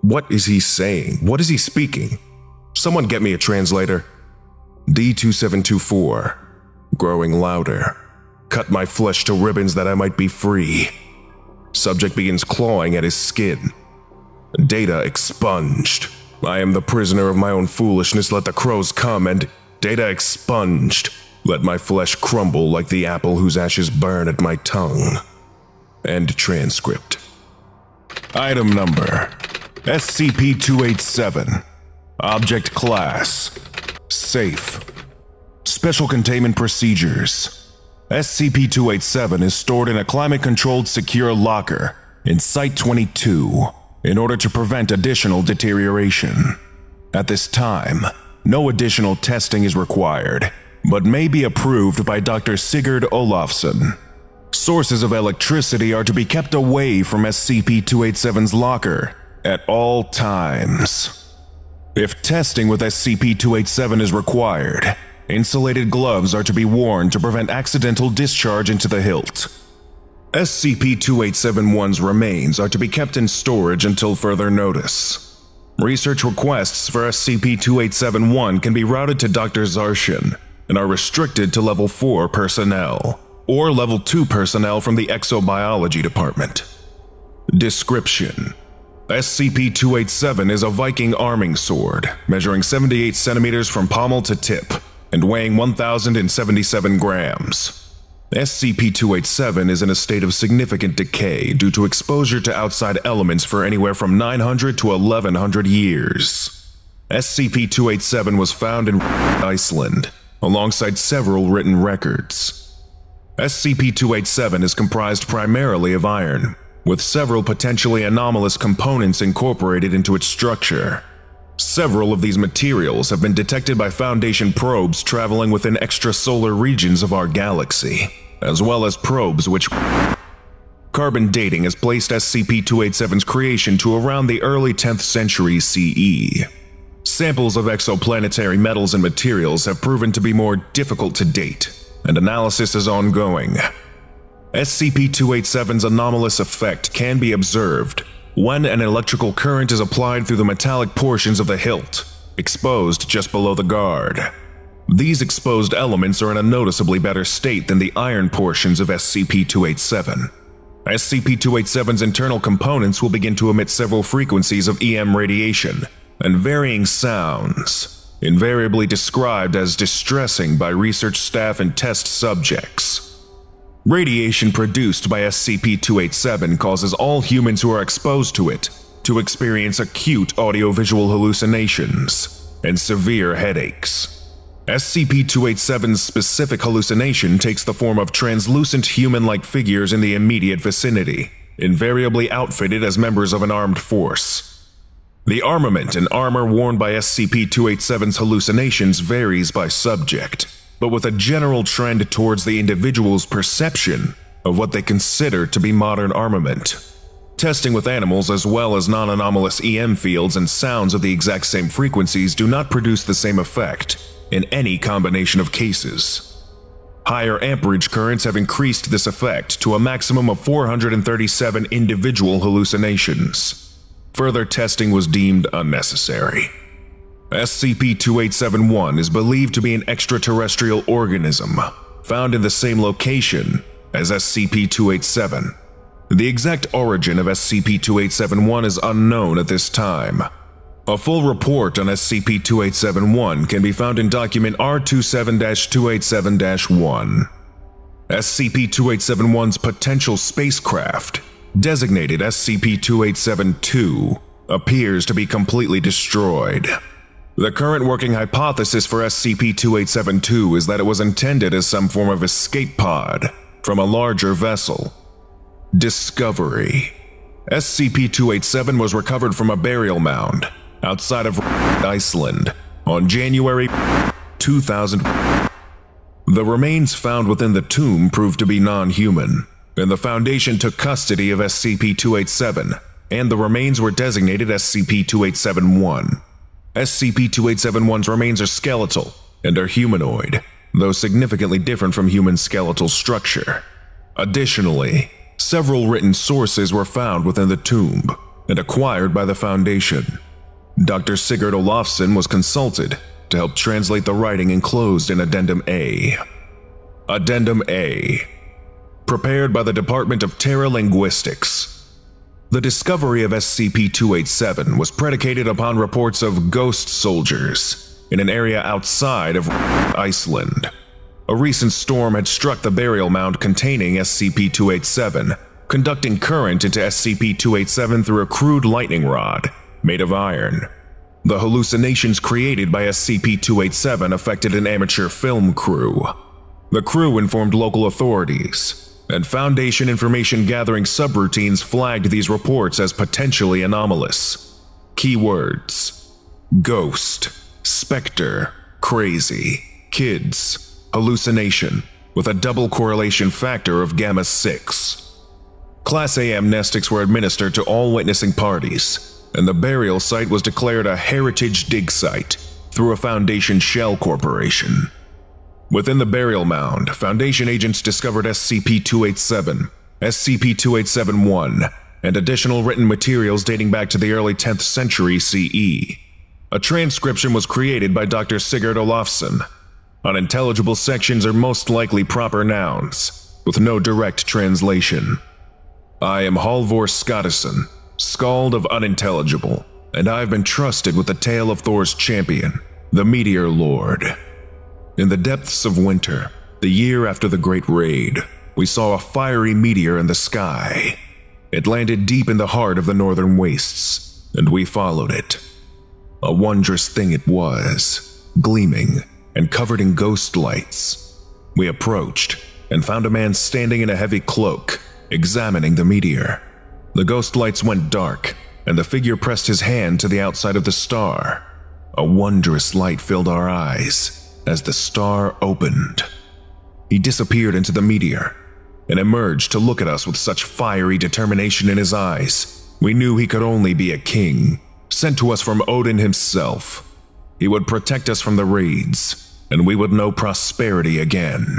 What is he saying? What is he speaking? Someone get me a translator. D2724. Growing louder. Cut my flesh to ribbons that I might be free. Subject begins clawing at his skin. Data expunged. I am the prisoner of my own foolishness. Let the crows come and data expunged. Let my flesh crumble like the apple whose ashes burn at my tongue. End transcript. Item number SCP 287. Object Class Safe. Special Containment Procedures SCP 287 is stored in a climate controlled secure locker in Site 22 in order to prevent additional deterioration. At this time, no additional testing is required, but may be approved by Dr. Sigurd Olafsson. Sources of electricity are to be kept away from SCP-287's locker at all times. If testing with SCP-287 is required, insulated gloves are to be worn to prevent accidental discharge into the hilt. SCP-2871's remains are to be kept in storage until further notice. Research requests for SCP-2871 can be routed to Dr. Zarshin and are restricted to Level 4 personnel or Level 2 personnel from the Exobiology Department. Description SCP-287 is a Viking arming sword, measuring 78 centimeters from pommel to tip and weighing 1,077 grams. SCP-287 is in a state of significant decay due to exposure to outside elements for anywhere from 900 to 1100 years. SCP-287 was found in Iceland, alongside several written records. SCP-287 is comprised primarily of iron, with several potentially anomalous components incorporated into its structure. Several of these materials have been detected by Foundation probes traveling within extrasolar regions of our galaxy, as well as probes which Carbon dating has placed SCP-287's creation to around the early 10th century CE. Samples of exoplanetary metals and materials have proven to be more difficult to date, and analysis is ongoing. SCP-287's anomalous effect can be observed when an electrical current is applied through the metallic portions of the hilt, exposed just below the guard. These exposed elements are in a noticeably better state than the iron portions of SCP-287. SCP-287's internal components will begin to emit several frequencies of EM radiation and varying sounds, invariably described as distressing by research staff and test subjects. Radiation produced by SCP-287 causes all humans who are exposed to it to experience acute audiovisual hallucinations and severe headaches. SCP-287's specific hallucination takes the form of translucent human-like figures in the immediate vicinity, invariably outfitted as members of an armed force. The armament and armor worn by SCP-287's hallucinations varies by subject, but with a general trend towards the individual's perception of what they consider to be modern armament. Testing with animals as well as non-anomalous EM fields and sounds of the exact same frequencies do not produce the same effect, in any combination of cases. Higher amperage currents have increased this effect to a maximum of 437 individual hallucinations. Further testing was deemed unnecessary. SCP-2871 is believed to be an extraterrestrial organism, found in the same location as SCP-287. The exact origin of SCP-2871 is unknown at this time, a full report on SCP-2871 can be found in document R27-287-1. SCP-2871's potential spacecraft, designated SCP-2872, appears to be completely destroyed. The current working hypothesis for SCP-2872 is that it was intended as some form of escape pod from a larger vessel. Discovery SCP-287 was recovered from a burial mound outside of Iceland on January 2000. The remains found within the tomb proved to be non-human, and the Foundation took custody of SCP-287, and the remains were designated SCP-2871. SCP-2871's remains are skeletal and are humanoid, though significantly different from human skeletal structure. Additionally, several written sources were found within the tomb and acquired by the Foundation. Dr. Sigurd Olafsson was consulted to help translate the writing enclosed in Addendum A. Addendum A Prepared by the Department of Terra Linguistics. The discovery of SCP-287 was predicated upon reports of ghost soldiers in an area outside of Iceland. A recent storm had struck the burial mound containing SCP-287, conducting current into SCP-287 through a crude lightning rod made of iron. The hallucinations created by SCP-287 affected an amateur film crew. The crew informed local authorities, and Foundation information gathering subroutines flagged these reports as potentially anomalous. Keywords Ghost, Spectre, Crazy, Kids, Hallucination, with a double correlation factor of gamma 6. Class A amnestics were administered to all witnessing parties, and the burial site was declared a heritage dig site through a Foundation Shell Corporation. Within the burial mound, Foundation agents discovered SCP-287, SCP-2871, and additional written materials dating back to the early 10th century CE. A transcription was created by Dr. Sigurd Olafsson. Unintelligible sections are most likely proper nouns, with no direct translation. I am Halvor Skottisson, Skald of Unintelligible, and I have been trusted with the tale of Thor's champion, the Meteor Lord. In the depths of winter, the year after the Great Raid, we saw a fiery meteor in the sky. It landed deep in the heart of the northern wastes, and we followed it. A wondrous thing it was, gleaming and covered in ghost lights. We approached and found a man standing in a heavy cloak, examining the meteor. The ghost lights went dark, and the figure pressed his hand to the outside of the star. A wondrous light filled our eyes as the star opened. He disappeared into the meteor, and emerged to look at us with such fiery determination in his eyes. We knew he could only be a king, sent to us from Odin himself. He would protect us from the raids, and we would know prosperity again.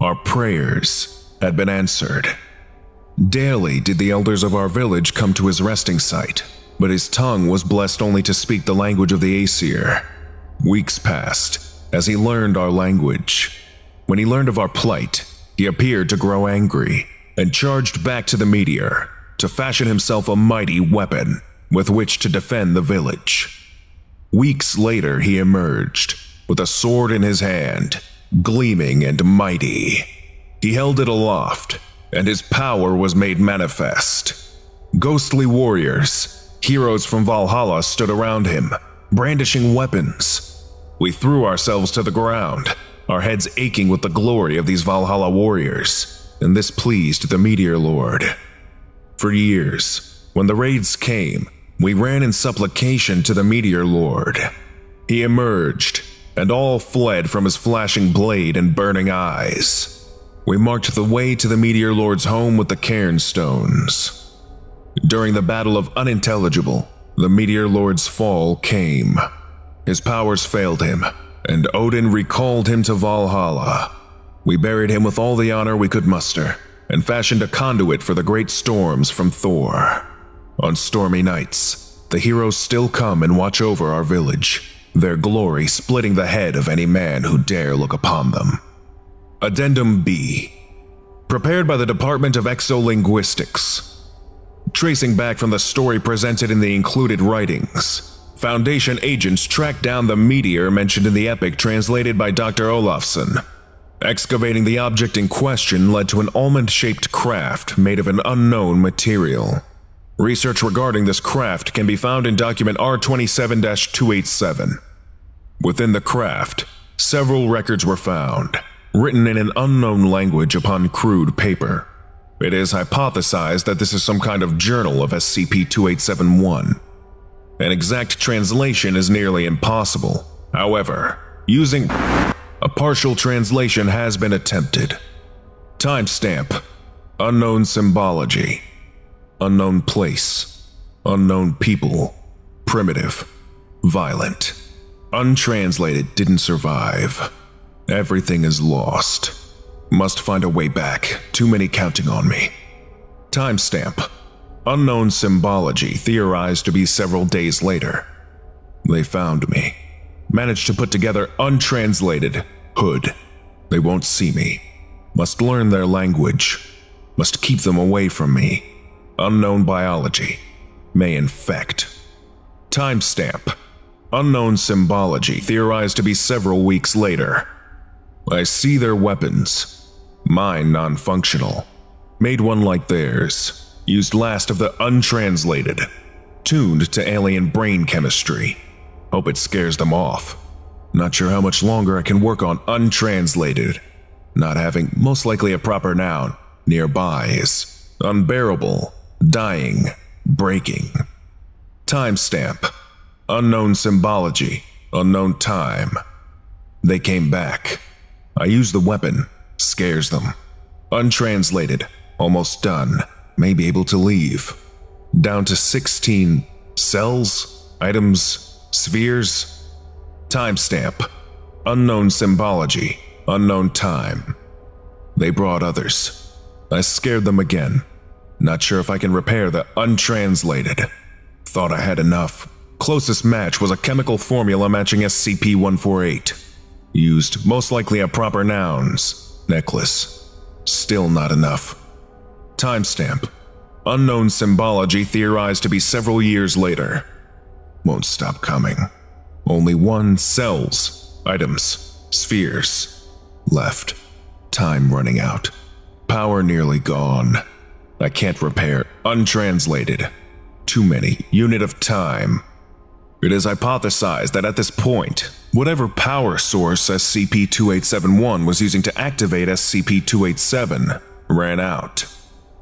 Our prayers had been answered. Daily did the elders of our village come to his resting site, but his tongue was blessed only to speak the language of the Aesir. Weeks passed as he learned our language. When he learned of our plight, he appeared to grow angry and charged back to the meteor to fashion himself a mighty weapon with which to defend the village. Weeks later, he emerged with a sword in his hand, gleaming and mighty. He held it aloft, and his power was made manifest. Ghostly warriors, heroes from Valhalla, stood around him, brandishing weapons. We threw ourselves to the ground, our heads aching with the glory of these Valhalla warriors, and this pleased the Meteor Lord. For years, when the raids came, we ran in supplication to the Meteor Lord. He emerged, and all fled from his flashing blade and burning eyes. We marked the way to the Meteor Lord's home with the cairn stones. During the Battle of Unintelligible, the Meteor Lord's fall came. His powers failed him, and Odin recalled him to Valhalla. We buried him with all the honor we could muster, and fashioned a conduit for the great storms from Thor. On stormy nights, the heroes still come and watch over our village, their glory splitting the head of any man who dare look upon them. Addendum B Prepared by the Department of Exolinguistics. Tracing back from the story presented in the included writings, Foundation agents tracked down the meteor mentioned in the epic translated by Dr. Olafsson Excavating the object in question led to an almond shaped craft made of an unknown material. Research regarding this craft can be found in document R27 287. Within the craft, several records were found, written in an unknown language upon crude paper. It is hypothesized that this is some kind of journal of SCP 2871. An exact translation is nearly impossible. However, using a partial translation has been attempted. Timestamp Unknown symbology. Unknown place. Unknown people. Primitive. Violent. Untranslated didn't survive. Everything is lost. Must find a way back. Too many counting on me. Timestamp Unknown symbology theorized to be several days later. They found me managed to put together untranslated hood. They won't see me. Must learn their language. Must keep them away from me. Unknown biology. May infect. Timestamp. Unknown symbology theorized to be several weeks later. I see their weapons. Mine non functional. Made one like theirs. Used last of the untranslated. Tuned to alien brain chemistry. Hope it scares them off. Not sure how much longer I can work on untranslated. Not having most likely a proper noun nearby is unbearable, dying, breaking. Timestamp, unknown symbology, unknown time. They came back. I use the weapon, scares them. Untranslated, almost done, may be able to leave. Down to 16 cells, items, Spheres. Timestamp. Unknown symbology. Unknown time. They brought others. I scared them again. Not sure if I can repair the untranslated. Thought I had enough. Closest match was a chemical formula matching SCP-148. Used most likely a proper nouns. Necklace. Still not enough. Timestamp. Unknown symbology theorized to be several years later won't stop coming. Only one cells, items, spheres left. Time running out. Power nearly gone. I can't repair. Untranslated. Too many. Unit of time. It is hypothesized that at this point, whatever power source SCP-2871 was using to activate SCP-287 ran out.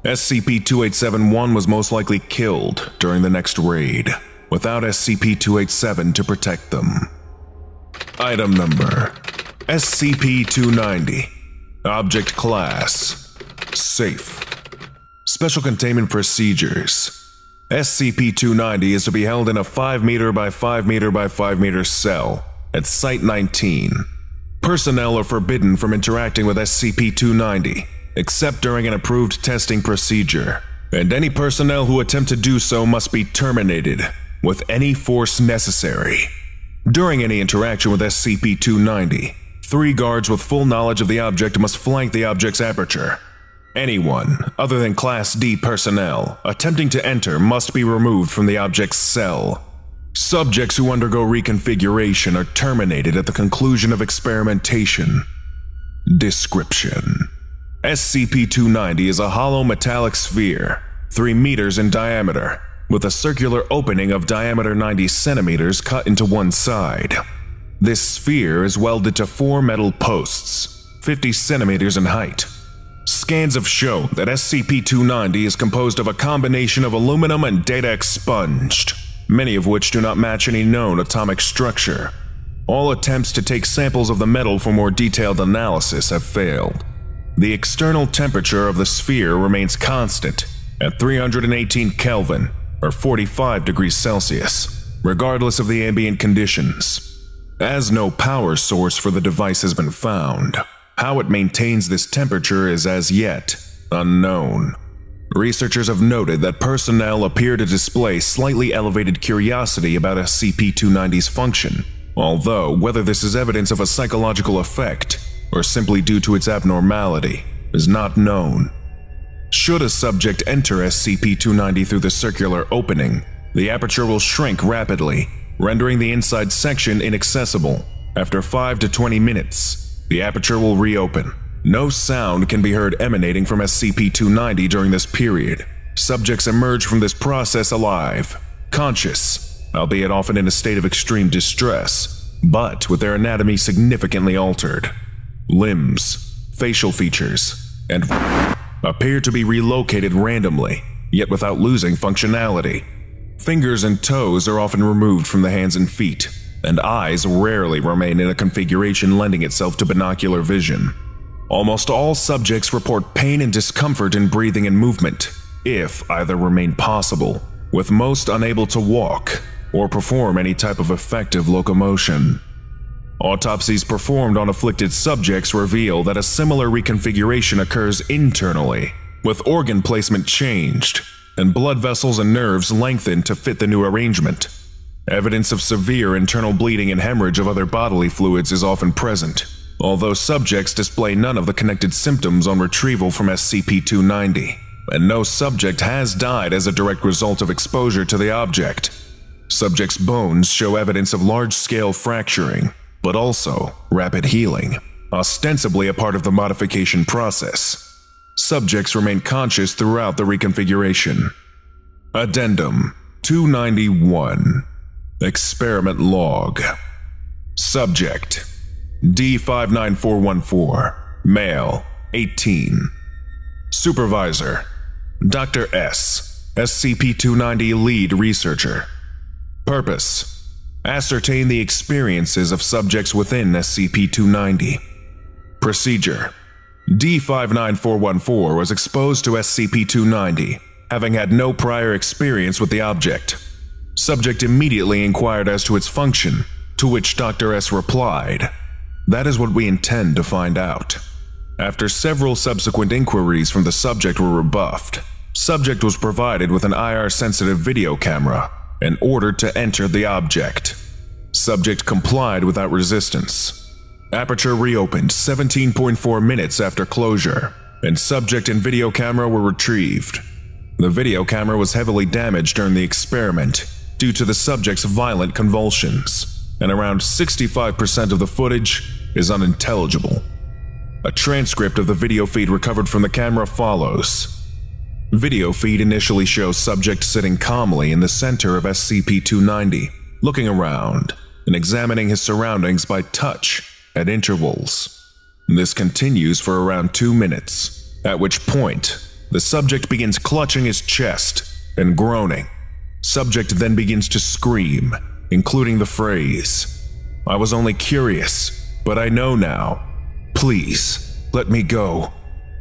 SCP-2871 was most likely killed during the next raid without SCP-287 to protect them. Item Number SCP-290 Object Class Safe. Special Containment Procedures SCP-290 is to be held in a 5 meter by 5 meter by 5 meter cell at Site-19. Personnel are forbidden from interacting with SCP-290 except during an approved testing procedure, and any personnel who attempt to do so must be terminated with any force necessary. During any interaction with SCP-290, three guards with full knowledge of the object must flank the object's aperture. Anyone, other than Class D personnel, attempting to enter must be removed from the object's cell. Subjects who undergo reconfiguration are terminated at the conclusion of experimentation. Description SCP-290 is a hollow metallic sphere, 3 meters in diameter, with a circular opening of diameter 90 centimeters cut into one side. This sphere is welded to four metal posts, 50 centimeters in height. Scans have shown that SCP-290 is composed of a combination of aluminum and data expunged, many of which do not match any known atomic structure. All attempts to take samples of the metal for more detailed analysis have failed. The external temperature of the sphere remains constant at 318 Kelvin or 45 degrees Celsius, regardless of the ambient conditions. As no power source for the device has been found, how it maintains this temperature is as yet unknown. Researchers have noted that personnel appear to display slightly elevated curiosity about SCP-290's function, although whether this is evidence of a psychological effect or simply due to its abnormality is not known. Should a subject enter SCP-290 through the circular opening, the aperture will shrink rapidly, rendering the inside section inaccessible. After 5 to 20 minutes, the aperture will reopen. No sound can be heard emanating from SCP-290 during this period. Subjects emerge from this process alive, conscious, albeit often in a state of extreme distress, but with their anatomy significantly altered. Limbs, facial features, and appear to be relocated randomly, yet without losing functionality. Fingers and toes are often removed from the hands and feet, and eyes rarely remain in a configuration lending itself to binocular vision. Almost all subjects report pain and discomfort in breathing and movement, if either remain possible, with most unable to walk or perform any type of effective locomotion. Autopsies performed on afflicted subjects reveal that a similar reconfiguration occurs internally, with organ placement changed and blood vessels and nerves lengthened to fit the new arrangement. Evidence of severe internal bleeding and hemorrhage of other bodily fluids is often present, although subjects display none of the connected symptoms on retrieval from SCP-290, and no subject has died as a direct result of exposure to the object. Subjects' bones show evidence of large-scale fracturing, but also rapid healing, ostensibly a part of the modification process. Subjects remain conscious throughout the reconfiguration. Addendum 291 Experiment Log Subject D59414 Male 18 Supervisor Dr. S SCP-290 Lead Researcher Purpose Ascertain the experiences of subjects within SCP-290. Procedure D59414 was exposed to SCP-290, having had no prior experience with the object. Subject immediately inquired as to its function, to which Dr. S replied, That is what we intend to find out. After several subsequent inquiries from the subject were rebuffed, subject was provided with an IR-sensitive video camera and ordered to enter the object. Subject complied without resistance. Aperture reopened 17.4 minutes after closure, and subject and video camera were retrieved. The video camera was heavily damaged during the experiment due to the subject's violent convulsions, and around 65% of the footage is unintelligible. A transcript of the video feed recovered from the camera follows. Video feed initially shows subject sitting calmly in the center of SCP-290, looking around and examining his surroundings by touch at intervals. This continues for around two minutes, at which point the subject begins clutching his chest and groaning. Subject then begins to scream, including the phrase, I was only curious, but I know now. Please, let me go.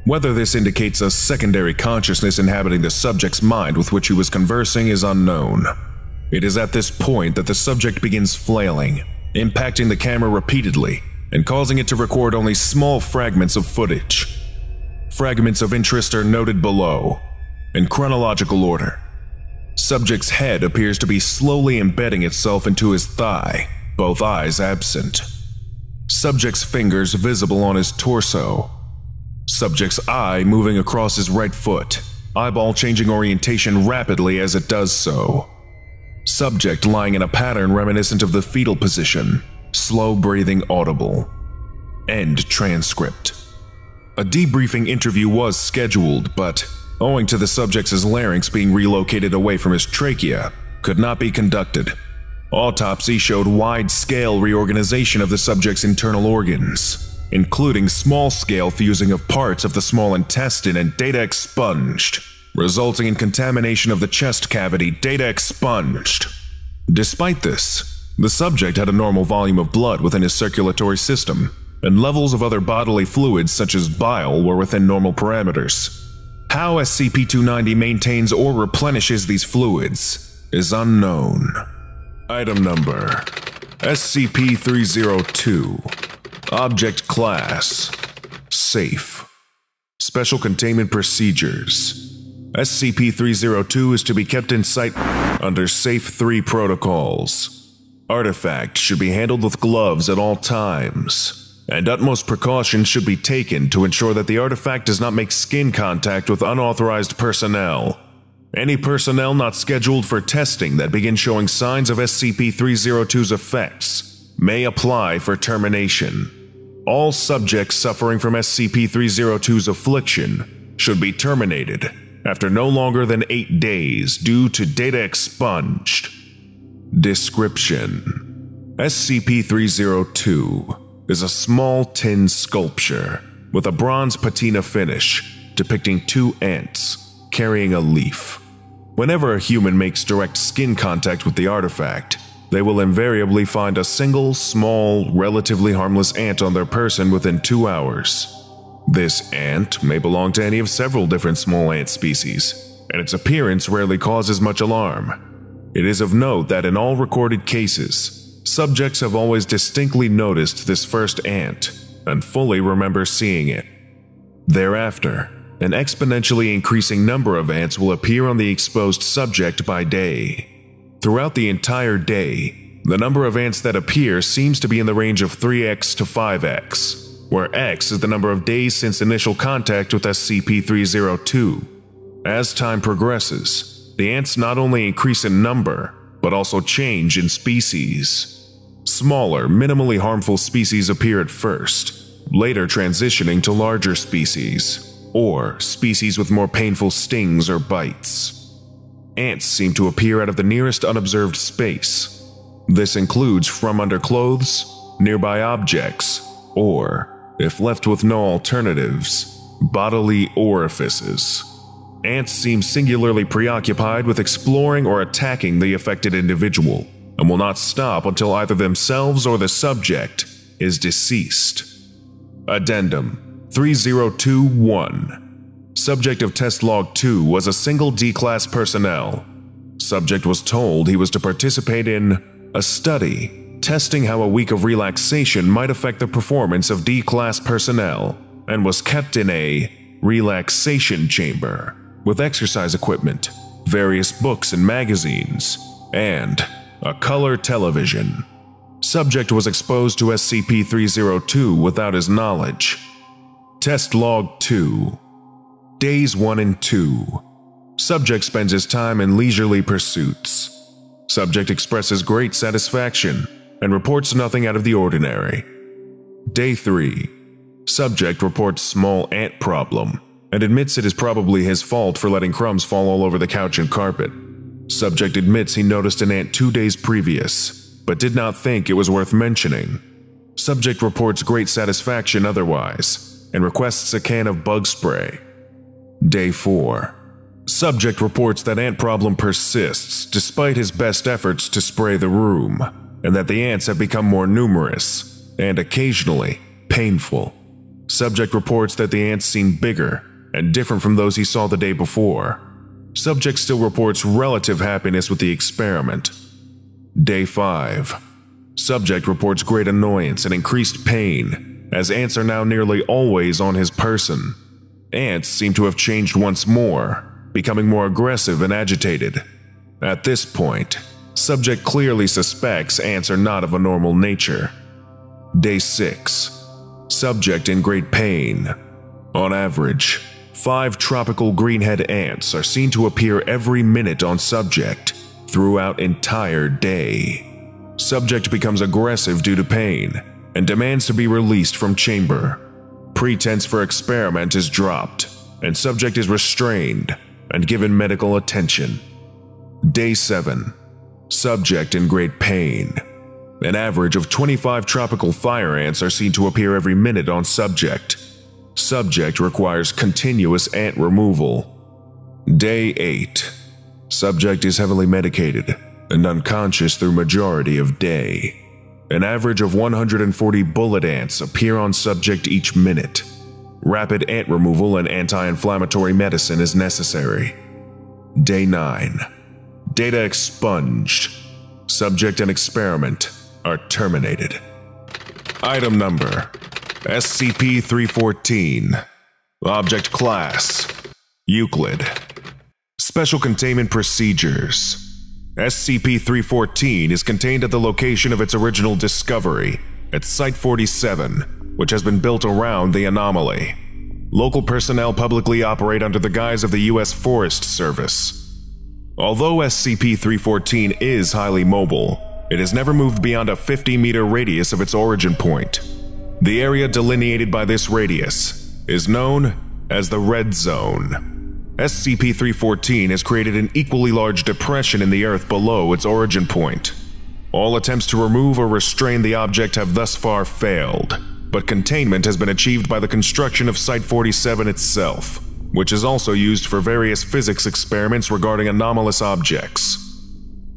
Whether this indicates a secondary consciousness inhabiting the subject's mind with which he was conversing is unknown. It is at this point that the subject begins flailing, impacting the camera repeatedly and causing it to record only small fragments of footage. Fragments of interest are noted below, in chronological order. Subject's head appears to be slowly embedding itself into his thigh, both eyes absent. Subject's fingers visible on his torso, Subject's eye moving across his right foot, eyeball changing orientation rapidly as it does so. Subject lying in a pattern reminiscent of the fetal position, slow breathing audible. End transcript. A debriefing interview was scheduled, but owing to the subject's larynx being relocated away from his trachea, could not be conducted. Autopsy showed wide-scale reorganization of the subject's internal organs, including small-scale fusing of parts of the small intestine and data expunged, resulting in contamination of the chest cavity data expunged. Despite this, the subject had a normal volume of blood within his circulatory system, and levels of other bodily fluids such as bile were within normal parameters. How SCP-290 maintains or replenishes these fluids is unknown. Item number SCP-302 Object Class Safe Special Containment Procedures SCP-302 is to be kept in sight under Safe 3 protocols. Artifact should be handled with gloves at all times, and utmost precautions should be taken to ensure that the artifact does not make skin contact with unauthorized personnel. Any personnel not scheduled for testing that begin showing signs of SCP-302's effects may apply for termination all subjects suffering from SCP-302's affliction should be terminated after no longer than 8 days due to data expunged. Description SCP-302 is a small tin sculpture with a bronze patina finish depicting two ants carrying a leaf. Whenever a human makes direct skin contact with the artifact, they will invariably find a single, small, relatively harmless ant on their person within two hours. This ant may belong to any of several different small ant species, and its appearance rarely causes much alarm. It is of note that in all recorded cases, subjects have always distinctly noticed this first ant and fully remember seeing it. Thereafter, an exponentially increasing number of ants will appear on the exposed subject by day, Throughout the entire day, the number of ants that appear seems to be in the range of 3x to 5x, where x is the number of days since initial contact with SCP-302. As time progresses, the ants not only increase in number, but also change in species. Smaller, minimally harmful species appear at first, later transitioning to larger species, or species with more painful stings or bites. Ants seem to appear out of the nearest unobserved space. This includes from under clothes, nearby objects, or, if left with no alternatives, bodily orifices. Ants seem singularly preoccupied with exploring or attacking the affected individual, and will not stop until either themselves or the subject is deceased. Addendum 3021 Subject of test log 2 was a single D-class personnel. Subject was told he was to participate in a study testing how a week of relaxation might affect the performance of D-class personnel and was kept in a relaxation chamber with exercise equipment, various books and magazines, and a color television. Subject was exposed to SCP-302 without his knowledge. Test Log 2 Days 1 and 2 Subject spends his time in leisurely pursuits. Subject expresses great satisfaction and reports nothing out of the ordinary. Day 3 Subject reports small ant problem and admits it is probably his fault for letting crumbs fall all over the couch and carpet. Subject admits he noticed an ant two days previous, but did not think it was worth mentioning. Subject reports great satisfaction otherwise, and requests a can of bug spray. Day 4. Subject reports that ant problem persists despite his best efforts to spray the room, and that the ants have become more numerous and occasionally painful. Subject reports that the ants seem bigger and different from those he saw the day before. Subject still reports relative happiness with the experiment. Day 5. Subject reports great annoyance and increased pain, as ants are now nearly always on his person. Ants seem to have changed once more, becoming more aggressive and agitated. At this point, subject clearly suspects ants are not of a normal nature. Day 6. Subject in great pain. On average, five tropical greenhead ants are seen to appear every minute on subject throughout entire day. Subject becomes aggressive due to pain and demands to be released from chamber. Pretense for experiment is dropped, and subject is restrained and given medical attention. Day 7. Subject in great pain. An average of 25 tropical fire ants are seen to appear every minute on subject. Subject requires continuous ant removal. Day 8. Subject is heavily medicated and unconscious through majority of day. An average of 140 bullet ants appear on subject each minute. Rapid ant removal and anti-inflammatory medicine is necessary. Day 9. Data expunged. Subject and experiment are terminated. Item number SCP-314 Object Class Euclid Special Containment Procedures SCP-314 is contained at the location of its original discovery, at Site-47, which has been built around the anomaly. Local personnel publicly operate under the guise of the U.S. Forest Service. Although SCP-314 is highly mobile, it has never moved beyond a 50-meter radius of its origin point. The area delineated by this radius is known as the Red Zone. SCP-314 has created an equally large depression in the Earth below its origin point. All attempts to remove or restrain the object have thus far failed, but containment has been achieved by the construction of Site-47 itself, which is also used for various physics experiments regarding anomalous objects.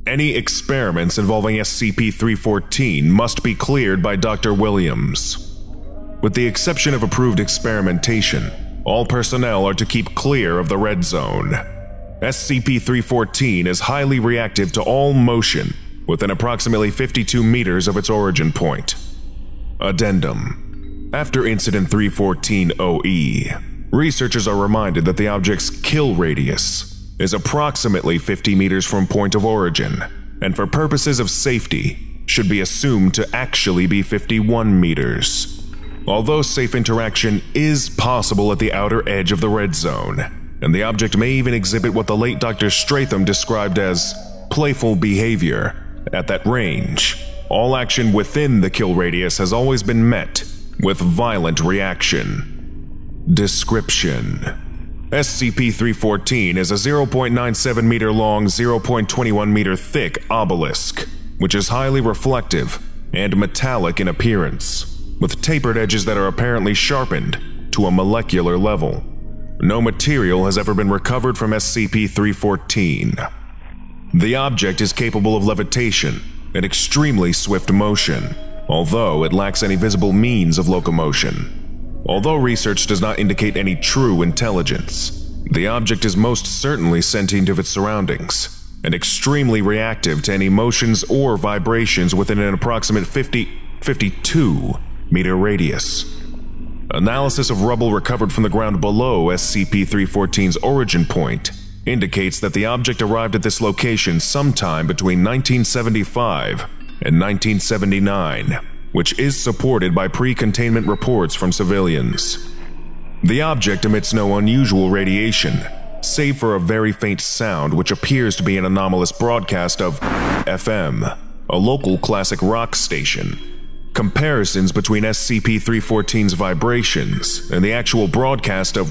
Any experiments involving SCP-314 must be cleared by Dr. Williams. With the exception of approved experimentation, all personnel are to keep clear of the red zone. SCP-314 is highly reactive to all motion within approximately 52 meters of its origin point. Addendum After Incident 314-OE, researchers are reminded that the object's kill radius is approximately 50 meters from point of origin, and for purposes of safety, should be assumed to actually be 51 meters. Although safe interaction is possible at the outer edge of the red zone, and the object may even exhibit what the late Dr. Stratham described as playful behavior at that range, all action within the kill radius has always been met with violent reaction. Description SCP-314 is a 0.97 meter long, 0.21 meter thick obelisk, which is highly reflective and metallic in appearance with tapered edges that are apparently sharpened to a molecular level. No material has ever been recovered from SCP-314. The object is capable of levitation and extremely swift motion, although it lacks any visible means of locomotion. Although research does not indicate any true intelligence, the object is most certainly sentient of its surroundings and extremely reactive to any motions or vibrations within an approximate 50, 52 meter radius. Analysis of rubble recovered from the ground below SCP-314's origin point indicates that the object arrived at this location sometime between 1975 and 1979, which is supported by pre-containment reports from civilians. The object emits no unusual radiation, save for a very faint sound which appears to be an anomalous broadcast of FM, a local classic rock station. Comparisons between SCP-314's vibrations and the actual broadcast of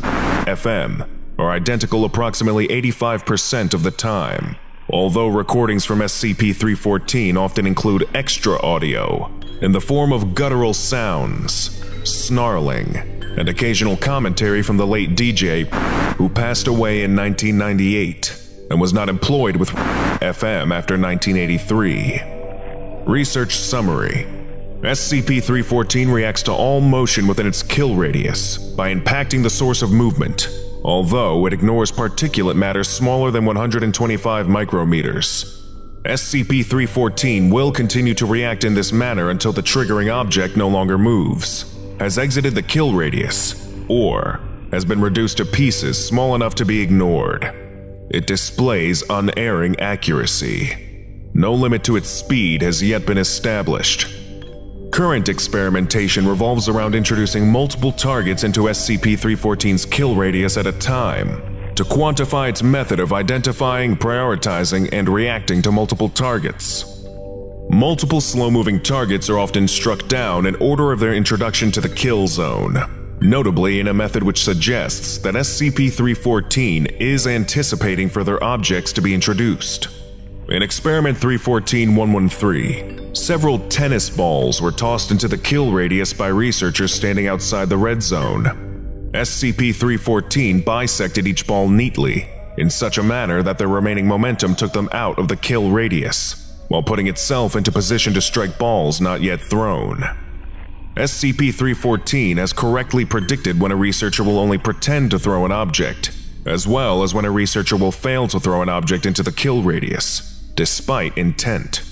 FM are identical approximately 85% of the time, although recordings from SCP-314 often include extra audio in the form of guttural sounds, snarling, and occasional commentary from the late DJ who passed away in 1998 and was not employed with FM after 1983. Research Summary SCP-314 reacts to all motion within its kill radius by impacting the source of movement, although it ignores particulate matter smaller than 125 micrometers. SCP-314 will continue to react in this manner until the triggering object no longer moves, has exited the kill radius, or has been reduced to pieces small enough to be ignored. It displays unerring accuracy. No limit to its speed has yet been established. Current experimentation revolves around introducing multiple targets into SCP-314's kill radius at a time to quantify its method of identifying, prioritizing, and reacting to multiple targets. Multiple slow-moving targets are often struck down in order of their introduction to the kill zone, notably in a method which suggests that SCP-314 is anticipating further objects to be introduced. In Experiment 314-113, several tennis balls were tossed into the kill radius by researchers standing outside the red zone, SCP-314 bisected each ball neatly, in such a manner that their remaining momentum took them out of the kill radius, while putting itself into position to strike balls not yet thrown. SCP-314 has correctly predicted when a researcher will only pretend to throw an object, as well as when a researcher will fail to throw an object into the kill radius, despite intent.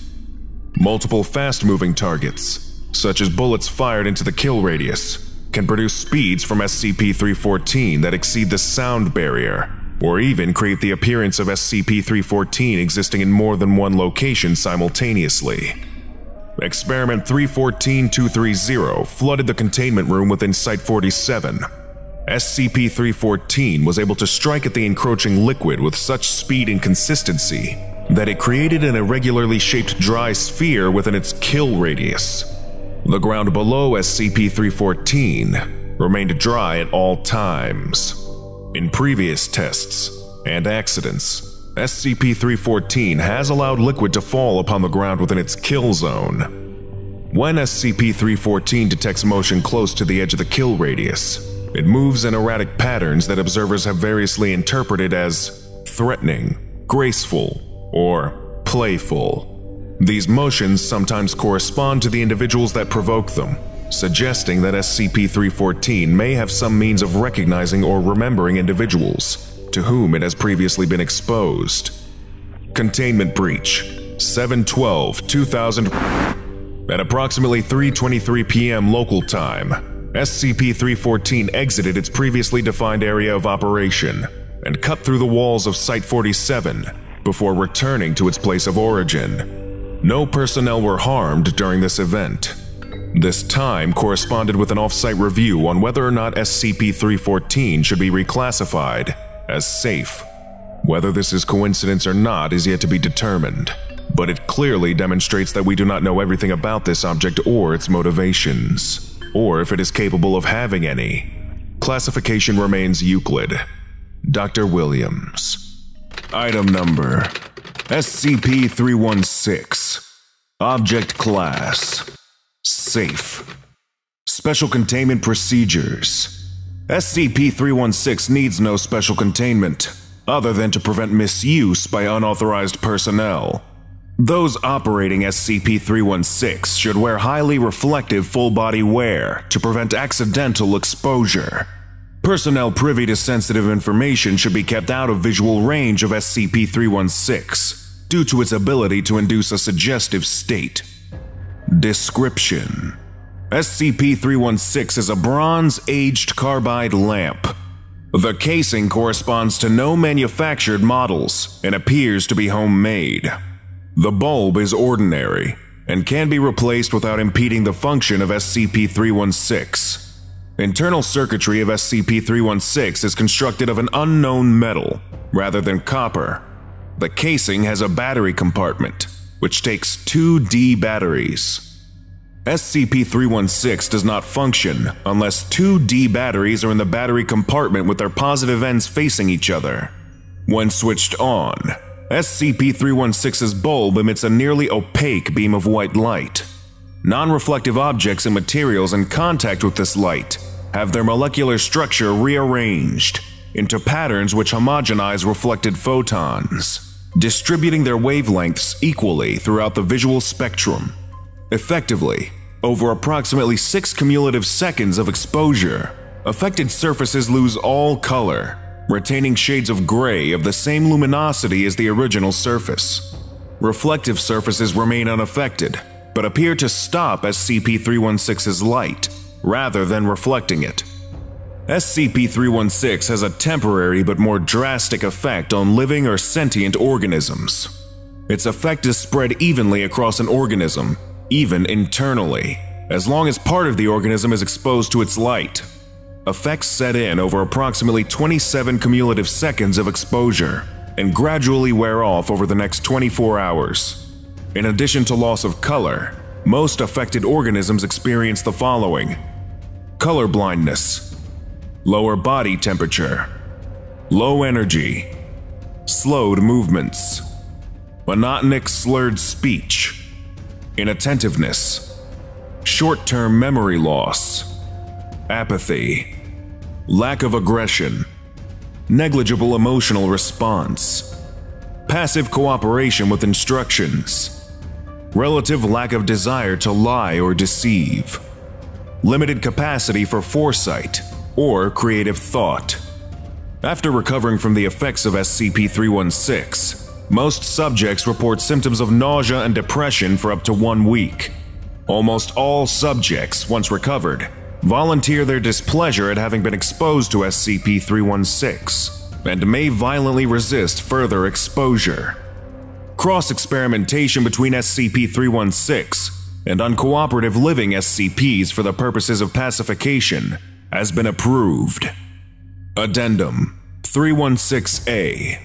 Multiple fast-moving targets, such as bullets fired into the kill radius, can produce speeds from SCP-314 that exceed the sound barrier, or even create the appearance of SCP-314 existing in more than one location simultaneously. Experiment 314-230 flooded the containment room within Site-47. SCP-314 was able to strike at the encroaching liquid with such speed and consistency that it created an irregularly shaped dry sphere within its kill radius. The ground below SCP-314 remained dry at all times. In previous tests and accidents, SCP-314 has allowed liquid to fall upon the ground within its kill zone. When SCP-314 detects motion close to the edge of the kill radius, it moves in erratic patterns that observers have variously interpreted as threatening, graceful, or playful. These motions sometimes correspond to the individuals that provoke them, suggesting that SCP-314 may have some means of recognizing or remembering individuals to whom it has previously been exposed. Containment Breach 7-12-2000 At approximately 3.23 p.m. local time, SCP-314 exited its previously defined area of operation and cut through the walls of Site-47 before returning to its place of origin. No personnel were harmed during this event. This time corresponded with an off-site review on whether or not SCP-314 should be reclassified as safe. Whether this is coincidence or not is yet to be determined, but it clearly demonstrates that we do not know everything about this object or its motivations, or if it is capable of having any. Classification remains Euclid. Dr. Williams. Item number SCP-316 Object Class Safe Special Containment Procedures SCP-316 needs no special containment, other than to prevent misuse by unauthorized personnel. Those operating SCP-316 should wear highly reflective full-body wear to prevent accidental exposure. Personnel privy to sensitive information should be kept out of visual range of SCP-316 due to its ability to induce a suggestive state. Description SCP-316 is a bronze-aged carbide lamp. The casing corresponds to no manufactured models and appears to be homemade. The bulb is ordinary and can be replaced without impeding the function of SCP-316. Internal circuitry of SCP-316 is constructed of an unknown metal, rather than copper. The casing has a battery compartment, which takes two D batteries. SCP-316 does not function unless two D batteries are in the battery compartment with their positive ends facing each other. When switched on, SCP-316's bulb emits a nearly opaque beam of white light. Non-reflective objects and materials in contact with this light have their molecular structure rearranged into patterns which homogenize reflected photons, distributing their wavelengths equally throughout the visual spectrum. Effectively, over approximately 6 cumulative seconds of exposure, affected surfaces lose all color, retaining shades of gray of the same luminosity as the original surface. Reflective surfaces remain unaffected, but appear to stop as SCP-316's light, rather than reflecting it. SCP-316 has a temporary but more drastic effect on living or sentient organisms. Its effect is spread evenly across an organism, even internally, as long as part of the organism is exposed to its light. Effects set in over approximately 27 cumulative seconds of exposure and gradually wear off over the next 24 hours. In addition to loss of color, most affected organisms experience the following. Color blindness, lower body temperature, low energy, slowed movements, monotonic slurred speech, inattentiveness, short term memory loss, apathy, lack of aggression, negligible emotional response, passive cooperation with instructions, relative lack of desire to lie or deceive, limited capacity for foresight or creative thought. After recovering from the effects of SCP-316, most subjects report symptoms of nausea and depression for up to one week. Almost all subjects, once recovered, volunteer their displeasure at having been exposed to SCP-316 and may violently resist further exposure. Cross-experimentation between SCP-316 and uncooperative living SCPs for the purposes of pacification has been approved. Addendum 316A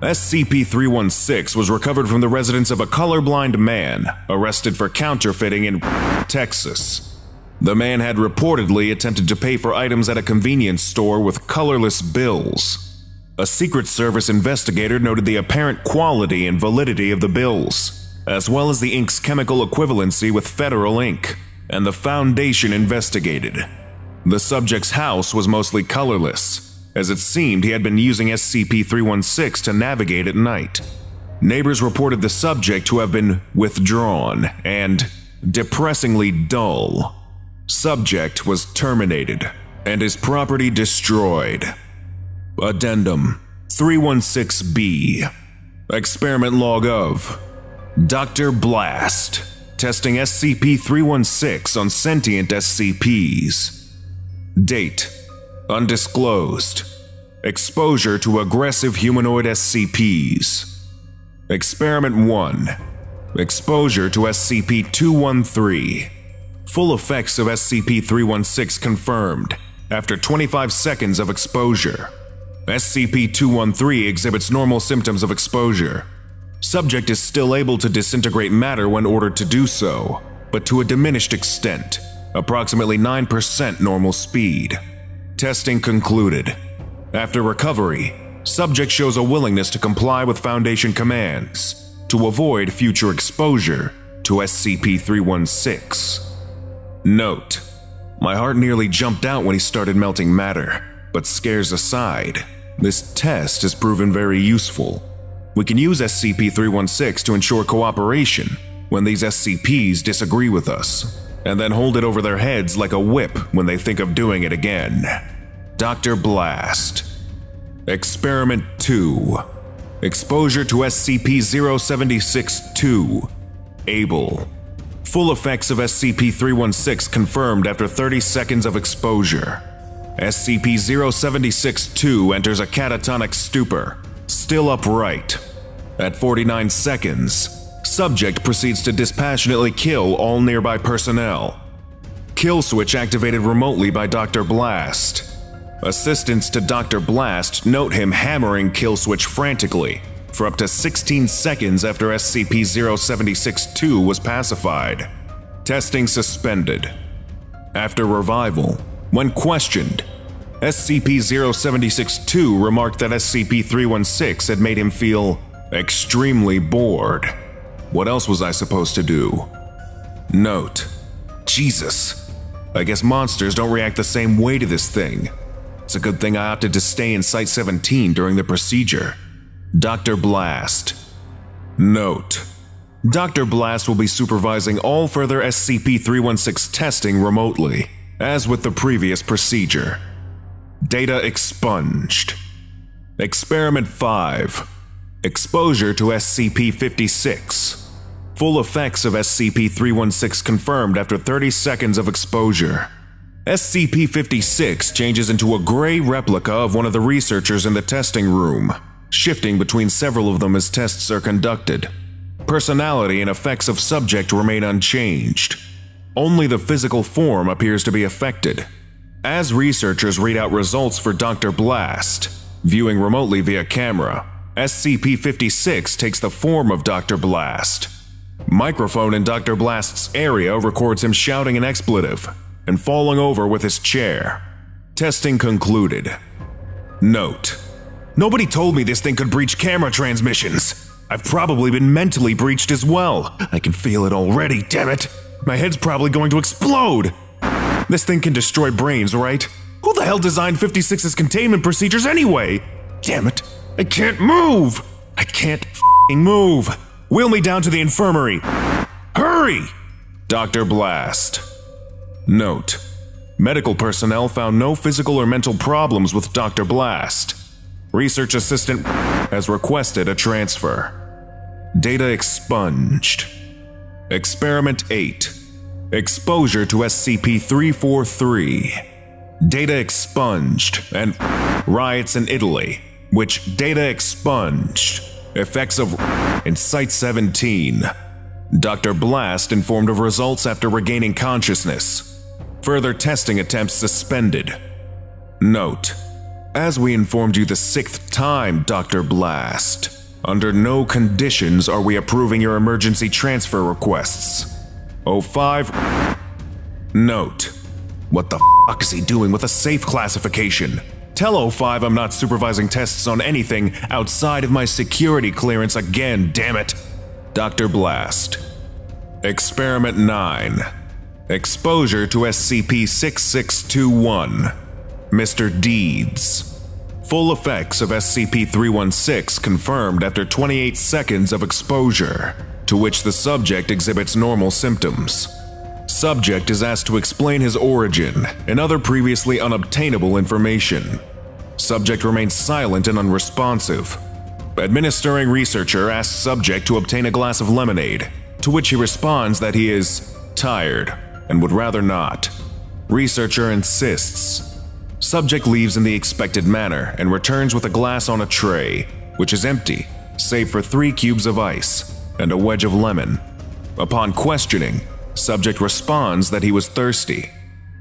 SCP-316 was recovered from the residence of a colorblind man arrested for counterfeiting in Texas. The man had reportedly attempted to pay for items at a convenience store with colorless bills. A Secret Service investigator noted the apparent quality and validity of the bills, as well as the ink's chemical equivalency with federal ink, and the Foundation investigated. The subject's house was mostly colorless, as it seemed he had been using SCP-316 to navigate at night. Neighbors reported the subject to have been withdrawn and depressingly dull. Subject was terminated and his property destroyed. Addendum 316-B Experiment log of Dr. Blast testing SCP-316 on sentient SCPs. Date Undisclosed. Exposure to aggressive humanoid SCPs. Experiment 1 Exposure to SCP 213. Full effects of SCP 316 confirmed after 25 seconds of exposure. SCP 213 exhibits normal symptoms of exposure. Subject is still able to disintegrate matter when ordered to do so, but to a diminished extent approximately 9% normal speed. Testing concluded. After recovery, subject shows a willingness to comply with Foundation commands to avoid future exposure to SCP-316. Note: My heart nearly jumped out when he started melting matter, but scares aside, this test has proven very useful. We can use SCP-316 to ensure cooperation when these SCPs disagree with us and then hold it over their heads like a whip when they think of doing it again. Dr. Blast. Experiment 2 Exposure to SCP 076 2 Able. Full effects of SCP 316 confirmed after 30 seconds of exposure. SCP 076 2 enters a catatonic stupor, still upright. At 49 seconds, Subject proceeds to dispassionately kill all nearby personnel. Kill switch activated remotely by Dr. Blast. Assistants to Dr. Blast note him hammering kill switch frantically for up to 16 seconds after SCP-076-2 was pacified. Testing suspended. After revival, when questioned, SCP-076-2 remarked that SCP-316 had made him feel extremely bored. What else was I supposed to do? Note. Jesus. I guess monsters don't react the same way to this thing. It's a good thing I opted to stay in Site 17 during the procedure. Dr. Blast. Note. Dr. Blast will be supervising all further SCP-316 testing remotely, as with the previous procedure. Data expunged. Experiment 5. Exposure to SCP-56. Full effects of SCP-316 confirmed after 30 seconds of exposure. SCP-56 changes into a gray replica of one of the researchers in the testing room, shifting between several of them as tests are conducted. Personality and effects of subject remain unchanged. Only the physical form appears to be affected. As researchers read out results for Dr. Blast, viewing remotely via camera, SCP-56 takes the form of Dr. Blast. Microphone in Dr. Blast's area records him shouting an expletive and falling over with his chair. Testing concluded. Note: Nobody told me this thing could breach camera transmissions. I've probably been mentally breached as well. I can feel it already, damn it. My head's probably going to explode. This thing can destroy brains, right? Who the hell designed 56's containment procedures anyway? Damn it. I can't move. I can't move. Wheel me down to the infirmary. Hurry! Dr. Blast. Note. Medical personnel found no physical or mental problems with Dr. Blast. Research assistant has requested a transfer. Data expunged. Experiment 8. Exposure to SCP-343. Data expunged and riots in Italy, which data expunged. Effects of in Site 17. Dr. Blast informed of results after regaining consciousness. Further testing attempts suspended. Note: as we informed you the sixth time, Dr. Blast, under no conditions are we approving your emergency transfer requests. O5. Note. What the fuck is he doing with a safe classification? Tell O5 I'm not supervising tests on anything outside of my security clearance again, damn it. Dr. Blast. Experiment 9. Exposure to SCP 6621. Mr. Deeds. Full effects of SCP-316 confirmed after 28 seconds of exposure, to which the subject exhibits normal symptoms. Subject is asked to explain his origin and other previously unobtainable information. Subject remains silent and unresponsive. Administering researcher asks subject to obtain a glass of lemonade, to which he responds that he is tired and would rather not. Researcher insists Subject leaves in the expected manner and returns with a glass on a tray, which is empty, save for three cubes of ice and a wedge of lemon. Upon questioning, subject responds that he was thirsty.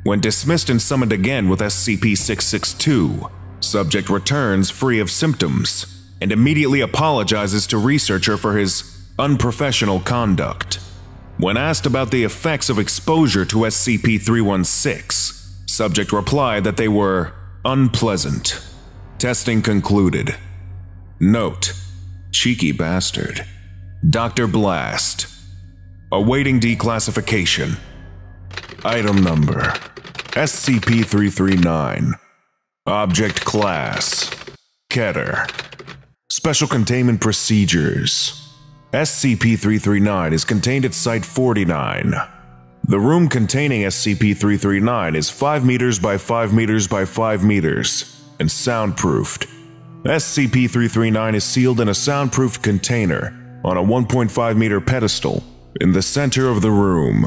When dismissed and summoned again with SCP-662, subject returns free of symptoms and immediately apologizes to researcher for his unprofessional conduct. When asked about the effects of exposure to SCP-316, Subject replied that they were unpleasant. Testing concluded. Note, cheeky bastard. Dr. Blast. Awaiting declassification. Item number SCP-339. Object Class Keter. Special Containment Procedures SCP-339 is contained at Site-49. The room containing SCP-339 is 5 meters by 5 meters by 5 meters and soundproofed. SCP-339 is sealed in a soundproofed container on a 1.5 meter pedestal in the center of the room.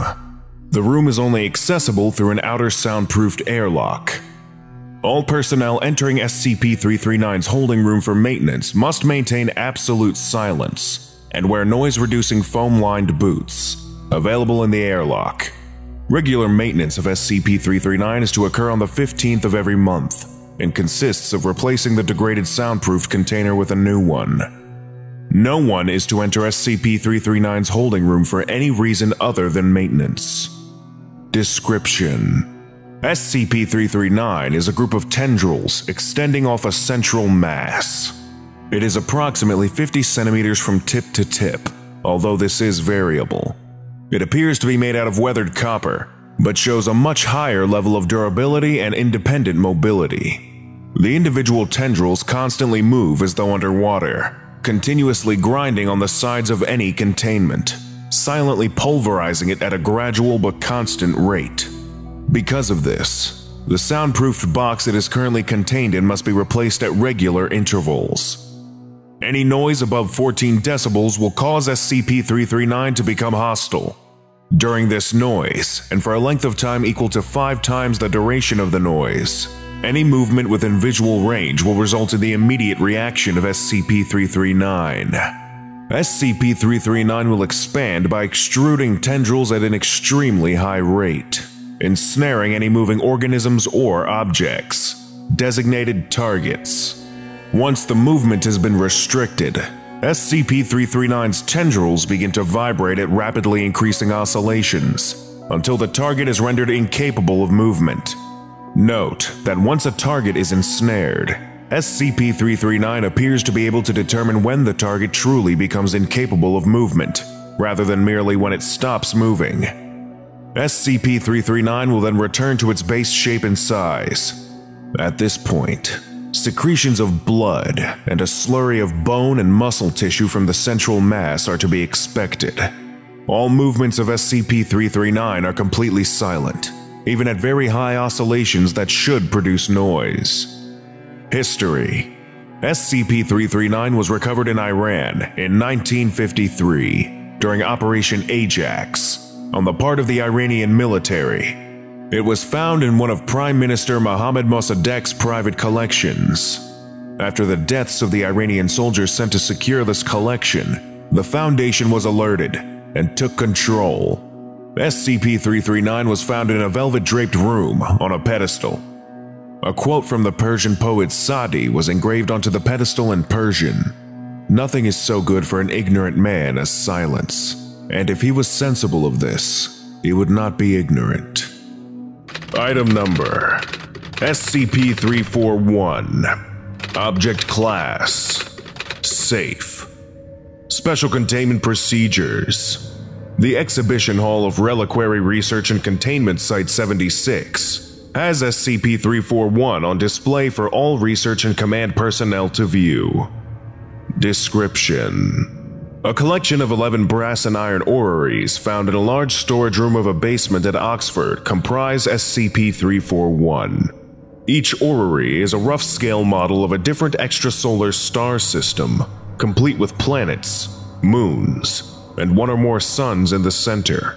The room is only accessible through an outer soundproofed airlock. All personnel entering SCP-339's holding room for maintenance must maintain absolute silence and wear noise-reducing foam-lined boots available in the airlock. Regular maintenance of SCP-339 is to occur on the 15th of every month and consists of replacing the degraded soundproofed container with a new one. No one is to enter SCP-339's holding room for any reason other than maintenance. Description SCP-339 is a group of tendrils extending off a central mass. It is approximately 50 centimeters from tip to tip, although this is variable. It appears to be made out of weathered copper, but shows a much higher level of durability and independent mobility. The individual tendrils constantly move as though underwater, continuously grinding on the sides of any containment. silently pulverizing it at a gradual but constant rate. Because of this, the soundproofed box it is currently contained in must be replaced at regular intervals. Any noise above 14 decibels will cause SCP-339 to become hostile. During this noise, and for a length of time equal to five times the duration of the noise, any movement within visual range will result in the immediate reaction of SCP-339. SCP-339 will expand by extruding tendrils at an extremely high rate, ensnaring any moving organisms or objects, designated targets. Once the movement has been restricted, SCP-339's tendrils begin to vibrate at rapidly increasing oscillations until the target is rendered incapable of movement. Note that once a target is ensnared, SCP-339 appears to be able to determine when the target truly becomes incapable of movement, rather than merely when it stops moving. SCP-339 will then return to its base shape and size. At this point, secretions of blood and a slurry of bone and muscle tissue from the central mass are to be expected. All movements of SCP-339 are completely silent, even at very high oscillations that should produce noise. History SCP-339 was recovered in Iran in 1953 during Operation Ajax on the part of the Iranian military. It was found in one of Prime Minister Mohammad Mossadegh's private collections. After the deaths of the Iranian soldiers sent to secure this collection, the Foundation was alerted and took control. SCP-339 was found in a velvet-draped room on a pedestal a quote from the Persian poet Sadi was engraved onto the pedestal in Persian. Nothing is so good for an ignorant man as silence, and if he was sensible of this, he would not be ignorant. Item Number SCP-341 Object Class Safe. Special Containment Procedures. The Exhibition Hall of Reliquary Research and Containment Site 76 has SCP-341 on display for all research and command personnel to view. Description A collection of 11 brass and iron orreries found in a large storage room of a basement at Oxford comprise SCP-341. Each orrery is a rough scale model of a different extrasolar star system, complete with planets, moons, and one or more suns in the center.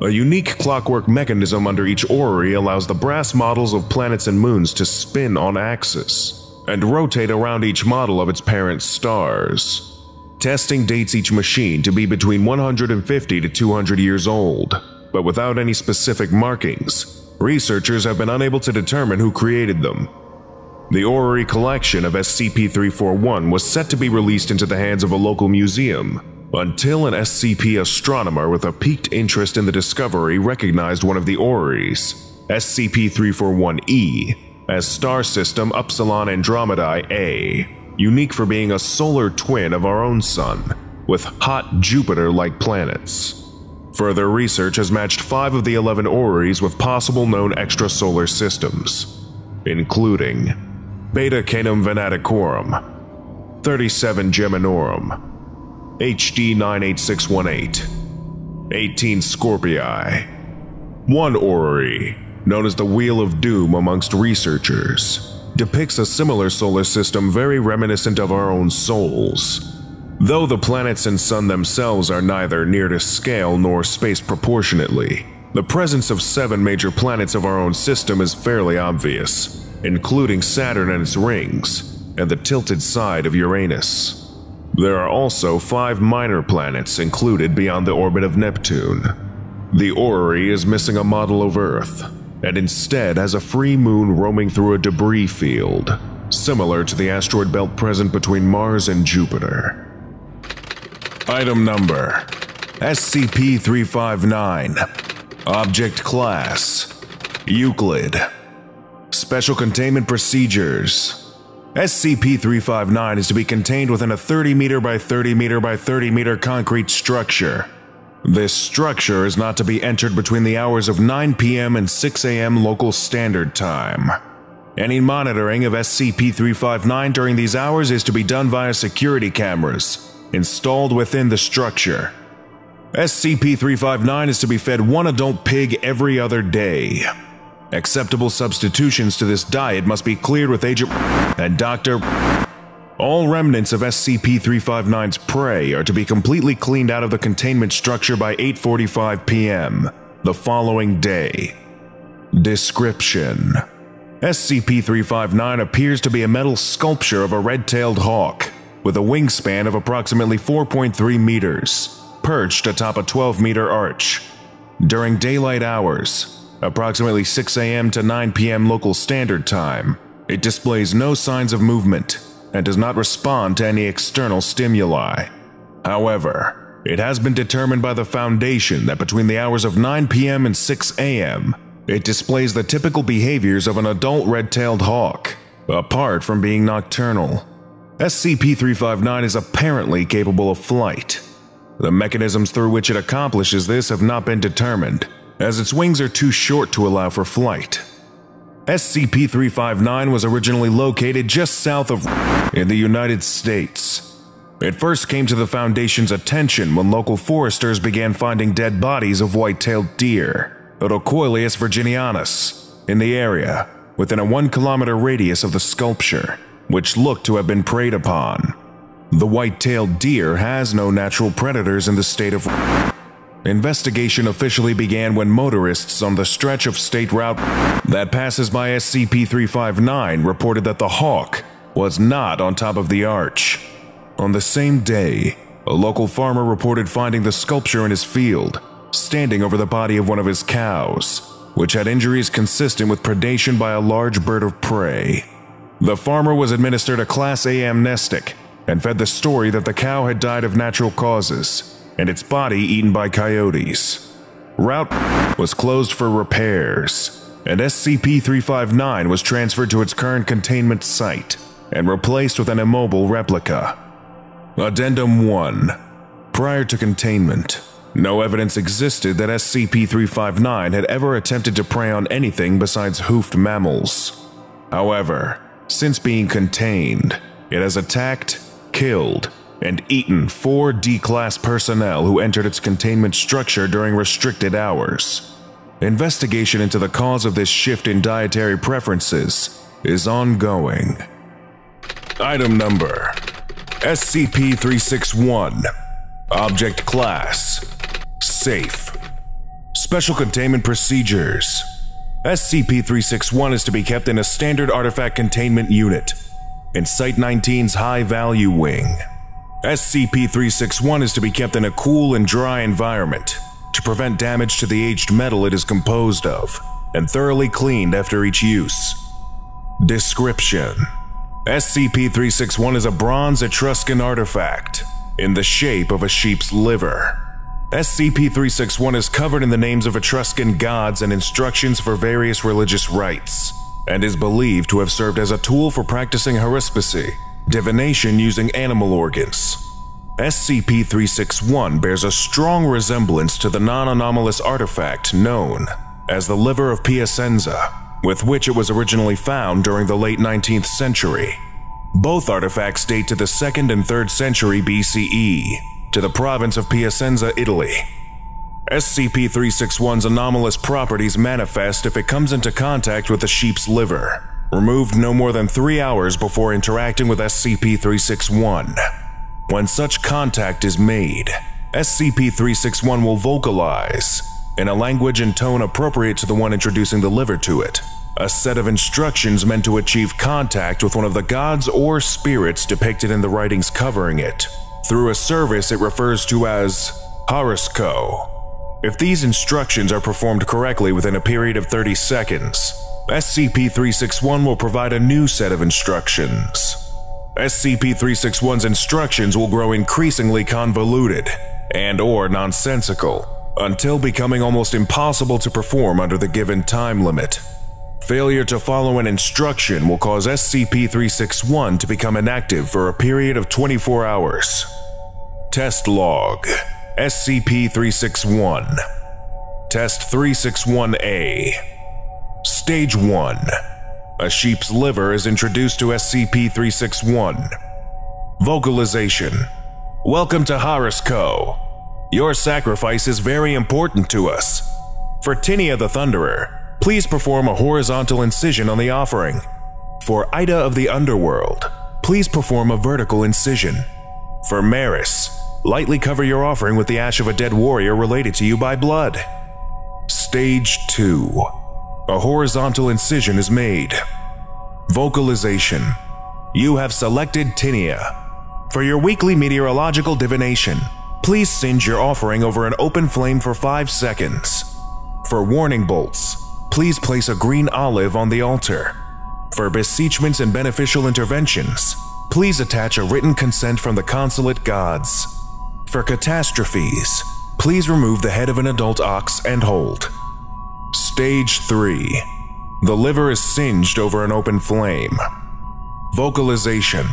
A unique clockwork mechanism under each orrery allows the brass models of planets and moons to spin on axis and rotate around each model of its parent stars. Testing dates each machine to be between 150 to 200 years old, but without any specific markings, researchers have been unable to determine who created them. The orrery collection of SCP-341 was set to be released into the hands of a local museum, until an SCP astronomer with a piqued interest in the discovery recognized one of the orreries, SCP-341-E, as star system Upsilon Andromedae A, unique for being a solar twin of our own sun, with hot Jupiter-like planets. Further research has matched five of the 11 orreries with possible known extrasolar systems, including Beta Canum Venaticorum, 37 Geminorum, HD 98618, 18 Scorpii, one orrery, known as the Wheel of Doom amongst researchers, depicts a similar solar system very reminiscent of our own sols. Though the planets and sun themselves are neither near to scale nor spaced proportionately, the presence of seven major planets of our own system is fairly obvious, including Saturn and its rings, and the tilted side of Uranus. There are also five minor planets included beyond the orbit of Neptune. The orrery is missing a model of Earth, and instead has a free moon roaming through a debris field, similar to the asteroid belt present between Mars and Jupiter. Item Number SCP-359 Object Class Euclid Special Containment Procedures SCP-359 is to be contained within a 30 meter by 30 meter by 30 meter concrete structure. This structure is not to be entered between the hours of 9 p.m. and 6 a.m. local standard time. Any monitoring of SCP-359 during these hours is to be done via security cameras installed within the structure. SCP-359 is to be fed one adult pig every other day. Acceptable substitutions to this diet must be cleared with Agent and Dr. All remnants of SCP-359's prey are to be completely cleaned out of the containment structure by 8.45 p.m. the following day. Description SCP-359 appears to be a metal sculpture of a red-tailed hawk, with a wingspan of approximately 4.3 meters, perched atop a 12-meter arch. During daylight hours, approximately 6 a.m. to 9 p.m. local standard time, it displays no signs of movement and does not respond to any external stimuli. However, it has been determined by the Foundation that between the hours of 9 p.m. and 6 a.m., it displays the typical behaviors of an adult red-tailed hawk, apart from being nocturnal. SCP-359 is apparently capable of flight. The mechanisms through which it accomplishes this have not been determined, as its wings are too short to allow for flight. SCP-359 was originally located just south of in the United States. It first came to the Foundation's attention when local foresters began finding dead bodies of white-tailed deer, Odocoileus virginianus, in the area, within a one kilometer radius of the sculpture, which looked to have been preyed upon. The white-tailed deer has no natural predators in the state of Investigation officially began when motorists on the stretch of state route that passes by SCP-359 reported that the hawk was not on top of the arch. On the same day, a local farmer reported finding the sculpture in his field, standing over the body of one of his cows, which had injuries consistent with predation by a large bird of prey. The farmer was administered a Class A amnestic and fed the story that the cow had died of natural causes and its body eaten by coyotes. Route was closed for repairs, and SCP-359 was transferred to its current containment site and replaced with an immobile replica. Addendum 1 Prior to containment, no evidence existed that SCP-359 had ever attempted to prey on anything besides hoofed mammals. However, since being contained, it has attacked, killed, and eaten four D-Class personnel who entered its containment structure during restricted hours. Investigation into the cause of this shift in dietary preferences is ongoing. Item Number SCP-361 Object Class Safe Special Containment Procedures SCP-361 is to be kept in a standard artifact containment unit in Site-19's High Value Wing. SCP-361 is to be kept in a cool and dry environment to prevent damage to the aged metal it is composed of, and thoroughly cleaned after each use. Description SCP-361 is a bronze Etruscan artifact in the shape of a sheep's liver. SCP-361 is covered in the names of Etruscan gods and instructions for various religious rites, and is believed to have served as a tool for practicing haruspicy, divination using animal organs. SCP-361 bears a strong resemblance to the non-anomalous artifact known as the liver of Piacenza, with which it was originally found during the late 19th century. Both artifacts date to the 2nd and 3rd century BCE, to the province of Piacenza, Italy. SCP-361's anomalous properties manifest if it comes into contact with the sheep's liver, removed no more than three hours before interacting with SCP-361. When such contact is made, SCP-361 will vocalize, in a language and tone appropriate to the one introducing the liver to it, a set of instructions meant to achieve contact with one of the gods or spirits depicted in the writings covering it, through a service it refers to as Horosco. If these instructions are performed correctly within a period of 30 seconds, SCP-361 will provide a new set of instructions. SCP-361's instructions will grow increasingly convoluted and or nonsensical until becoming almost impossible to perform under the given time limit. Failure to follow an instruction will cause SCP-361 to become inactive for a period of 24 hours. Test Log SCP-361 Test 361-A Stage 1 A sheep's liver is introduced to SCP-361. Vocalization Welcome to Horosco. Your sacrifice is very important to us. For Tinia the Thunderer, please perform a horizontal incision on the offering. For Aita of the Underworld, please perform a vertical incision. For Maris, lightly cover your offering with the ash of a dead warrior related to you by blood. Stage 2 A horizontal incision is made. Vocalization You have selected Tinia. For your weekly meteorological divination, please singe your offering over an open flame for 5 seconds. For warning bolts, please place a green olive on the altar. For beseechments and beneficial interventions, please attach a written consent from the consulate gods. For catastrophes, please remove the head of an adult ox and hold. Stage 3 The liver is singed over an open flame. Vocalization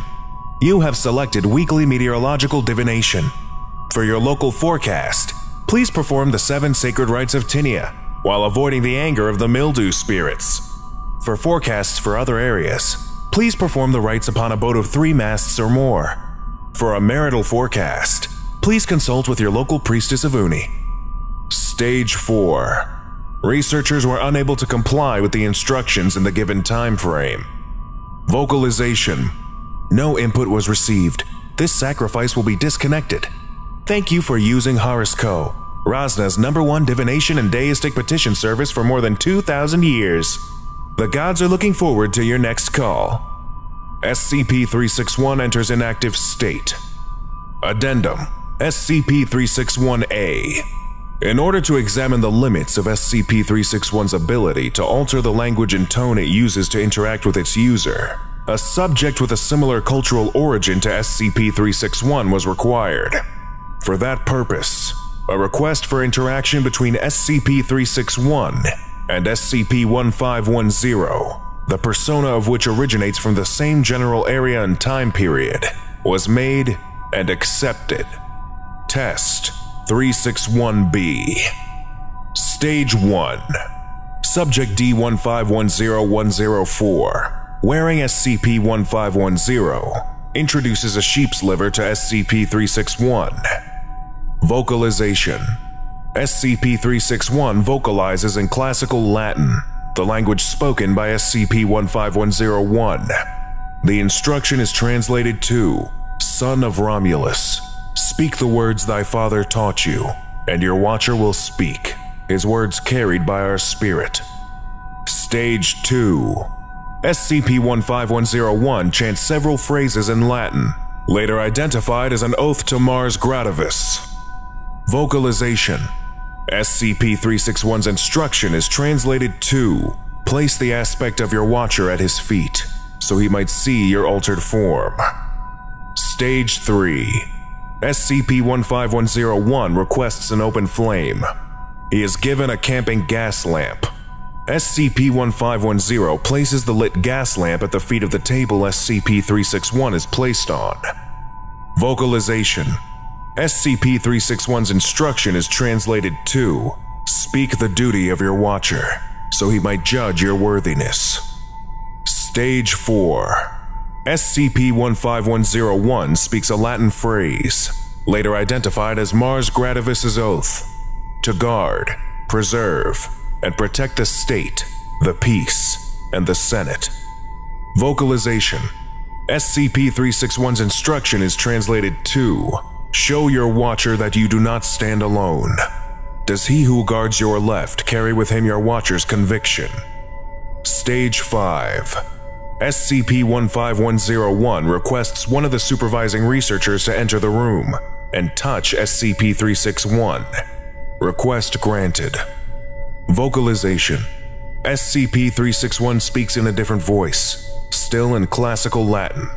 You have selected weekly meteorological divination. For your local forecast, please perform the seven sacred rites of Tinia while avoiding the anger of the mildew spirits. For forecasts for other areas, please perform the rites upon a boat of three masts or more. For a marital forecast, please consult with your local priestess of Uni. Stage 4 Researchers were unable to comply with the instructions in the given time frame. Vocalization No input was received. This sacrifice will be disconnected. Thank you for using Horoscope, Rasna's number one divination and deistic petition service for more than 2,000 years. The gods are looking forward to your next call. SCP-361 enters inactive state. Addendum SCP-361-A In order to examine the limits of SCP-361's ability to alter the language and tone it uses to interact with its user, a subject with a similar cultural origin to SCP-361 was required. For that purpose, a request for interaction between SCP-361 and SCP-1510, the persona of which originates from the same general area and time period, was made and accepted. Test 361B Stage 1 Subject D1510104, wearing SCP-1510, introduces a sheep's liver to SCP-361. Vocalization. SCP-361 vocalizes in Classical Latin, the language spoken by SCP-15101. The instruction is translated to, Son of Romulus, speak the words thy father taught you, and your watcher will speak, his words carried by our spirit. Stage 2 SCP-15101 chants several phrases in Latin, later identified as an oath to Mars Gradivus. Vocalization SCP-361's instruction is translated to Place the aspect of your watcher at his feet, so he might see your altered form. Stage 3 SCP-15101 requests an open flame. He is given a camping gas lamp. SCP-1510 places the lit gas lamp at the feet of the table SCP-361 is placed on. Vocalization SCP-361's instruction is translated to Speak the duty of your watcher, so he might judge your worthiness. Stage 4 SCP-15101 speaks a Latin phrase, later identified as Mars Gradivus' oath, to guard, preserve, and protect the state, the peace, and the Senate. Vocalization SCP-361's instruction is translated to Show your watcher that you do not stand alone. Does he who guards your left carry with him your watcher's conviction? Stage 5 SCP-15101 requests one of the supervising researchers to enter the room and touch SCP-361. Request granted. Vocalization SCP-361 speaks in a different voice, still in classical Latin.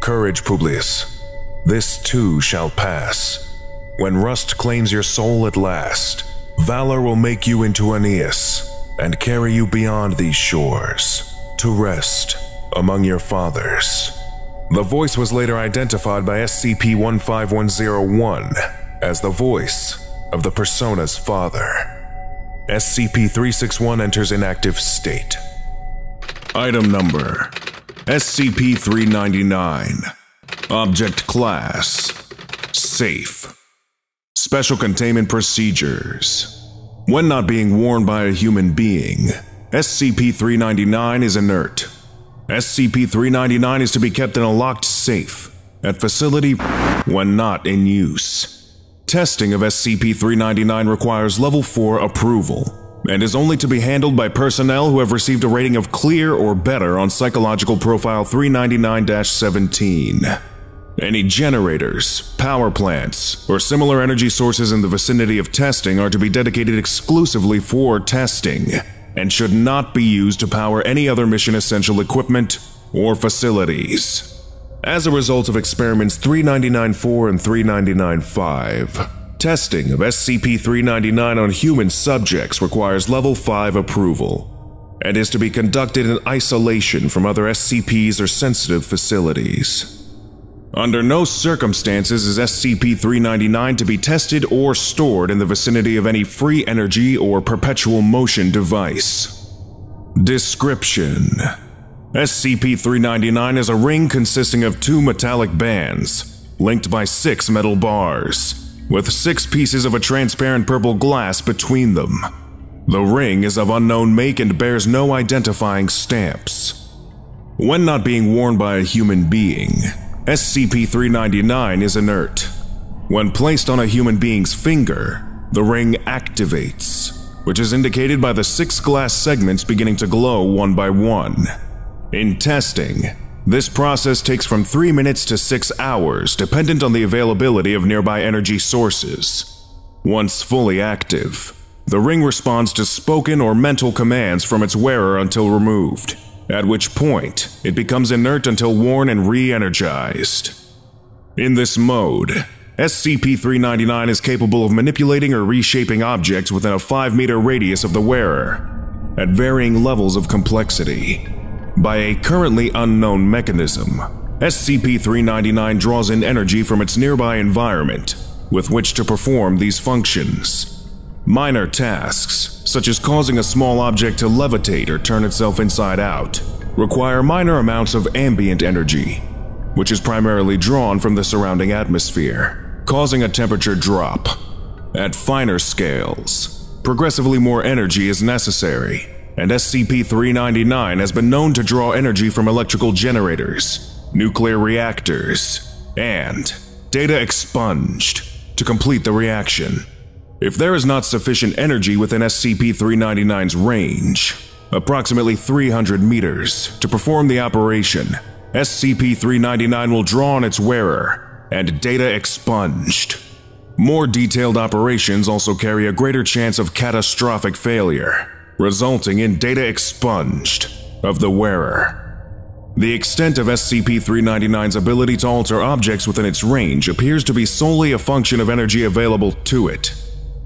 Courage, Publius. This too shall pass. When rust claims your soul at last, valor will make you into Aeneas and carry you beyond these shores to rest among your fathers. The voice was later identified by SCP-15101 as the voice of the persona's father. SCP-361 enters inactive state. Item Number SCP-399 Object Class Safe Special Containment Procedures When not being worn by a human being, SCP-399 is inert. SCP-399 is to be kept in a locked safe at facility when not in use. Testing of SCP-399 requires Level 4 approval and is only to be handled by personnel who have received a rating of clear or better on Psychological Profile 399-17. Any generators, power plants, or similar energy sources in the vicinity of testing are to be dedicated exclusively for testing and should not be used to power any other mission essential equipment or facilities. As a result of experiments 399-4 and 399-5, testing of SCP-399 on human subjects requires Level 5 approval and is to be conducted in isolation from other SCPs or sensitive facilities. Under no circumstances is SCP-399 to be tested or stored in the vicinity of any free energy or perpetual motion device. Description SCP-399 is a ring consisting of two metallic bands, linked by six metal bars, with six pieces of a transparent purple glass between them. The ring is of unknown make and bears no identifying stamps. When not being worn by a human being, SCP-399 is inert. When placed on a human being's finger, the ring activates, which is indicated by the six glass segments beginning to glow one by one. In testing, this process takes from 3 minutes to 6 hours dependent on the availability of nearby energy sources. Once fully active, the ring responds to spoken or mental commands from its wearer until removed at which point it becomes inert until worn and re-energized. In this mode, SCP-399 is capable of manipulating or reshaping objects within a 5-meter radius of the wearer, at varying levels of complexity. By a currently unknown mechanism, SCP-399 draws in energy from its nearby environment, with which to perform these functions. Minor tasks, such as causing a small object to levitate or turn itself inside out, require minor amounts of ambient energy, which is primarily drawn from the surrounding atmosphere, causing a temperature drop. At finer scales, progressively more energy is necessary, and SCP-399 has been known to draw energy from electrical generators, nuclear reactors, and data expunged to complete the reaction. If there is not sufficient energy within SCP-399's range, approximately 300 meters, to perform the operation, SCP-399 will draw on its wearer and data expunged. More detailed operations also carry a greater chance of catastrophic failure, resulting in data expunged of the wearer. The extent of SCP-399's ability to alter objects within its range appears to be solely a function of energy available to it,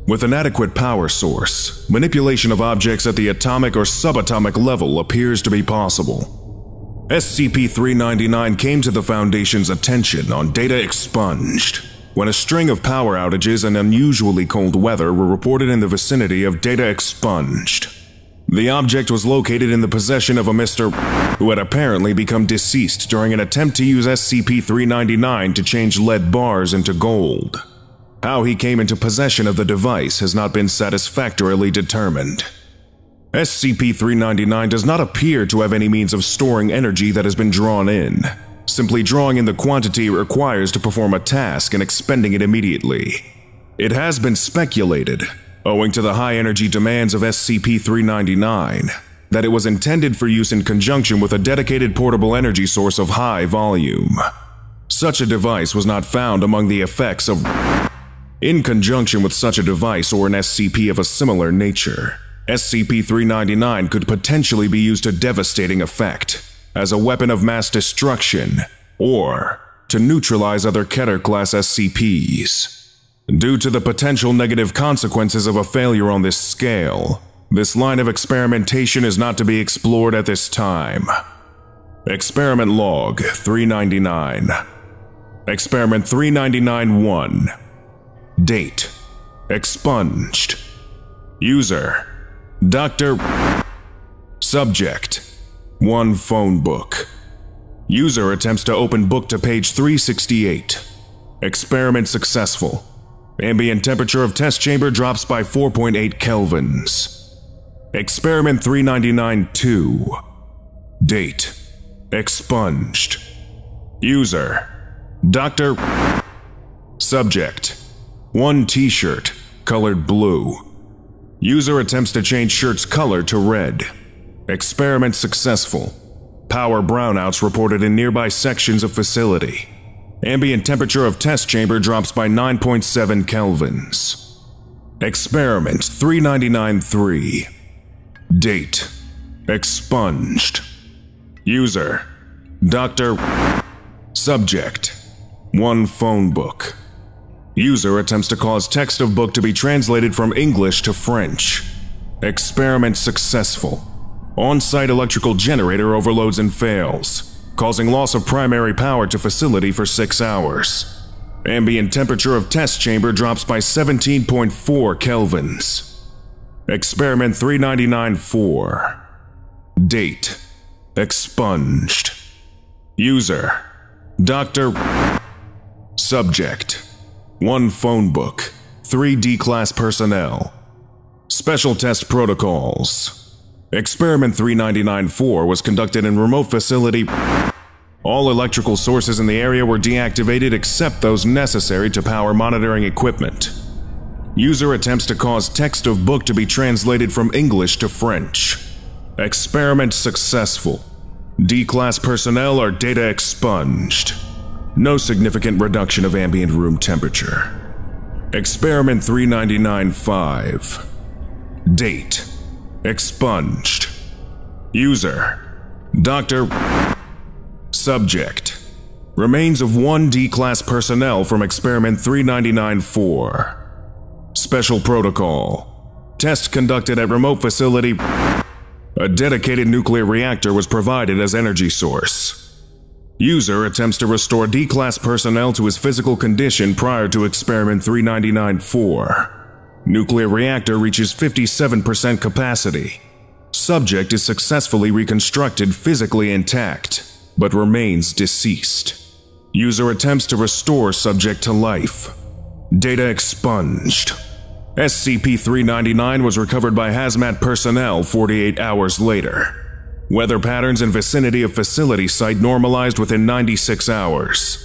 with an adequate power source, manipulation of objects at the atomic or subatomic level appears to be possible. SCP-399 came to the Foundation's attention on data expunged when a string of power outages and unusually cold weather were reported in the vicinity of data expunged. The object was located in the possession of a Mr. who had apparently become deceased during an attempt to use SCP-399 to change lead bars into gold. How he came into possession of the device has not been satisfactorily determined. SCP-399 does not appear to have any means of storing energy that has been drawn in, simply drawing in the quantity it requires to perform a task and expending it immediately. It has been speculated, owing to the high energy demands of SCP-399, that it was intended for use in conjunction with a dedicated portable energy source of high volume. Such a device was not found among the effects of in conjunction with such a device or an SCP of a similar nature, SCP-399 could potentially be used to devastating effect, as a weapon of mass destruction, or to neutralize other Keter-class SCPs. Due to the potential negative consequences of a failure on this scale, this line of experimentation is not to be explored at this time. Experiment Log 399 Experiment 399-1 Date Expunged User Dr. Subject 1 phone book User attempts to open book to page 368 Experiment successful Ambient temperature of test chamber drops by 4.8 kelvins. Experiment 399-2. Date. Expunged. User. Dr. Subject. One t-shirt, colored blue. User attempts to change shirt's color to red. Experiment successful. Power brownouts reported in nearby sections of facility. Ambient temperature of test chamber drops by 9.7 kelvins. Experiment 399-3. Date. Expunged. User. Dr. Subject. One phone book. User attempts to cause text of book to be translated from English to French. Experiment successful. On-site electrical generator overloads and fails causing loss of primary power to facility for 6 hours. Ambient temperature of test chamber drops by 17.4 kelvins. Experiment 399-4. Date. Expunged. User. Dr. Subject. One phone book. Three D-class personnel. Special test protocols. Experiment 399-4 was conducted in remote facility. All electrical sources in the area were deactivated except those necessary to power monitoring equipment. User attempts to cause text of book to be translated from English to French. Experiment successful. D-class personnel are data expunged. No significant reduction of ambient room temperature. Experiment 399-5. Date Expunged. User. Dr. Subject. Remains of one D-Class personnel from Experiment 399-4. Special Protocol. Test conducted at remote facility. A dedicated nuclear reactor was provided as energy source. User attempts to restore D-Class personnel to his physical condition prior to Experiment 399-4. Nuclear reactor reaches 57% capacity. Subject is successfully reconstructed physically intact, but remains deceased. User attempts to restore subject to life. Data expunged. SCP-399 was recovered by hazmat personnel 48 hours later. Weather patterns in vicinity of facility site normalized within 96 hours.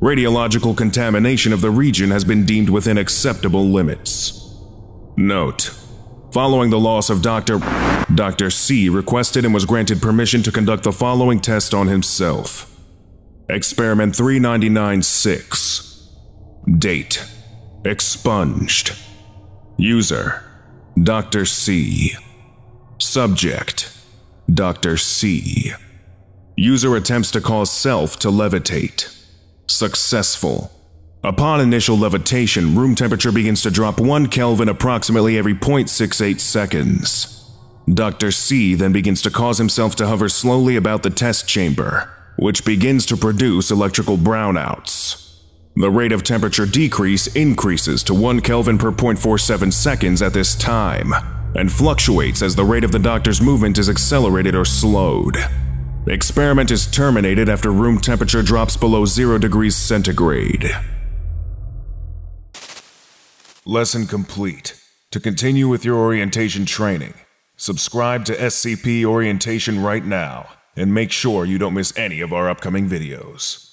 Radiological contamination of the region has been deemed within acceptable limits. Note: Following the loss of Dr. Dr. C requested and was granted permission to conduct the following test on himself. Experiment 399-6 Date Expunged User Dr. C Subject Dr. C User attempts to cause self to levitate. Successful. Upon initial levitation, room temperature begins to drop 1 Kelvin approximately every 0.68 seconds. Dr. C then begins to cause himself to hover slowly about the test chamber, which begins to produce electrical brownouts. The rate of temperature decrease increases to 1 Kelvin per 0.47 seconds at this time, and fluctuates as the rate of the doctor's movement is accelerated or slowed. Experiment is terminated after room temperature drops below 0 degrees centigrade. Lesson complete. To continue with your orientation training, subscribe to SCP Orientation right now and make sure you don't miss any of our upcoming videos.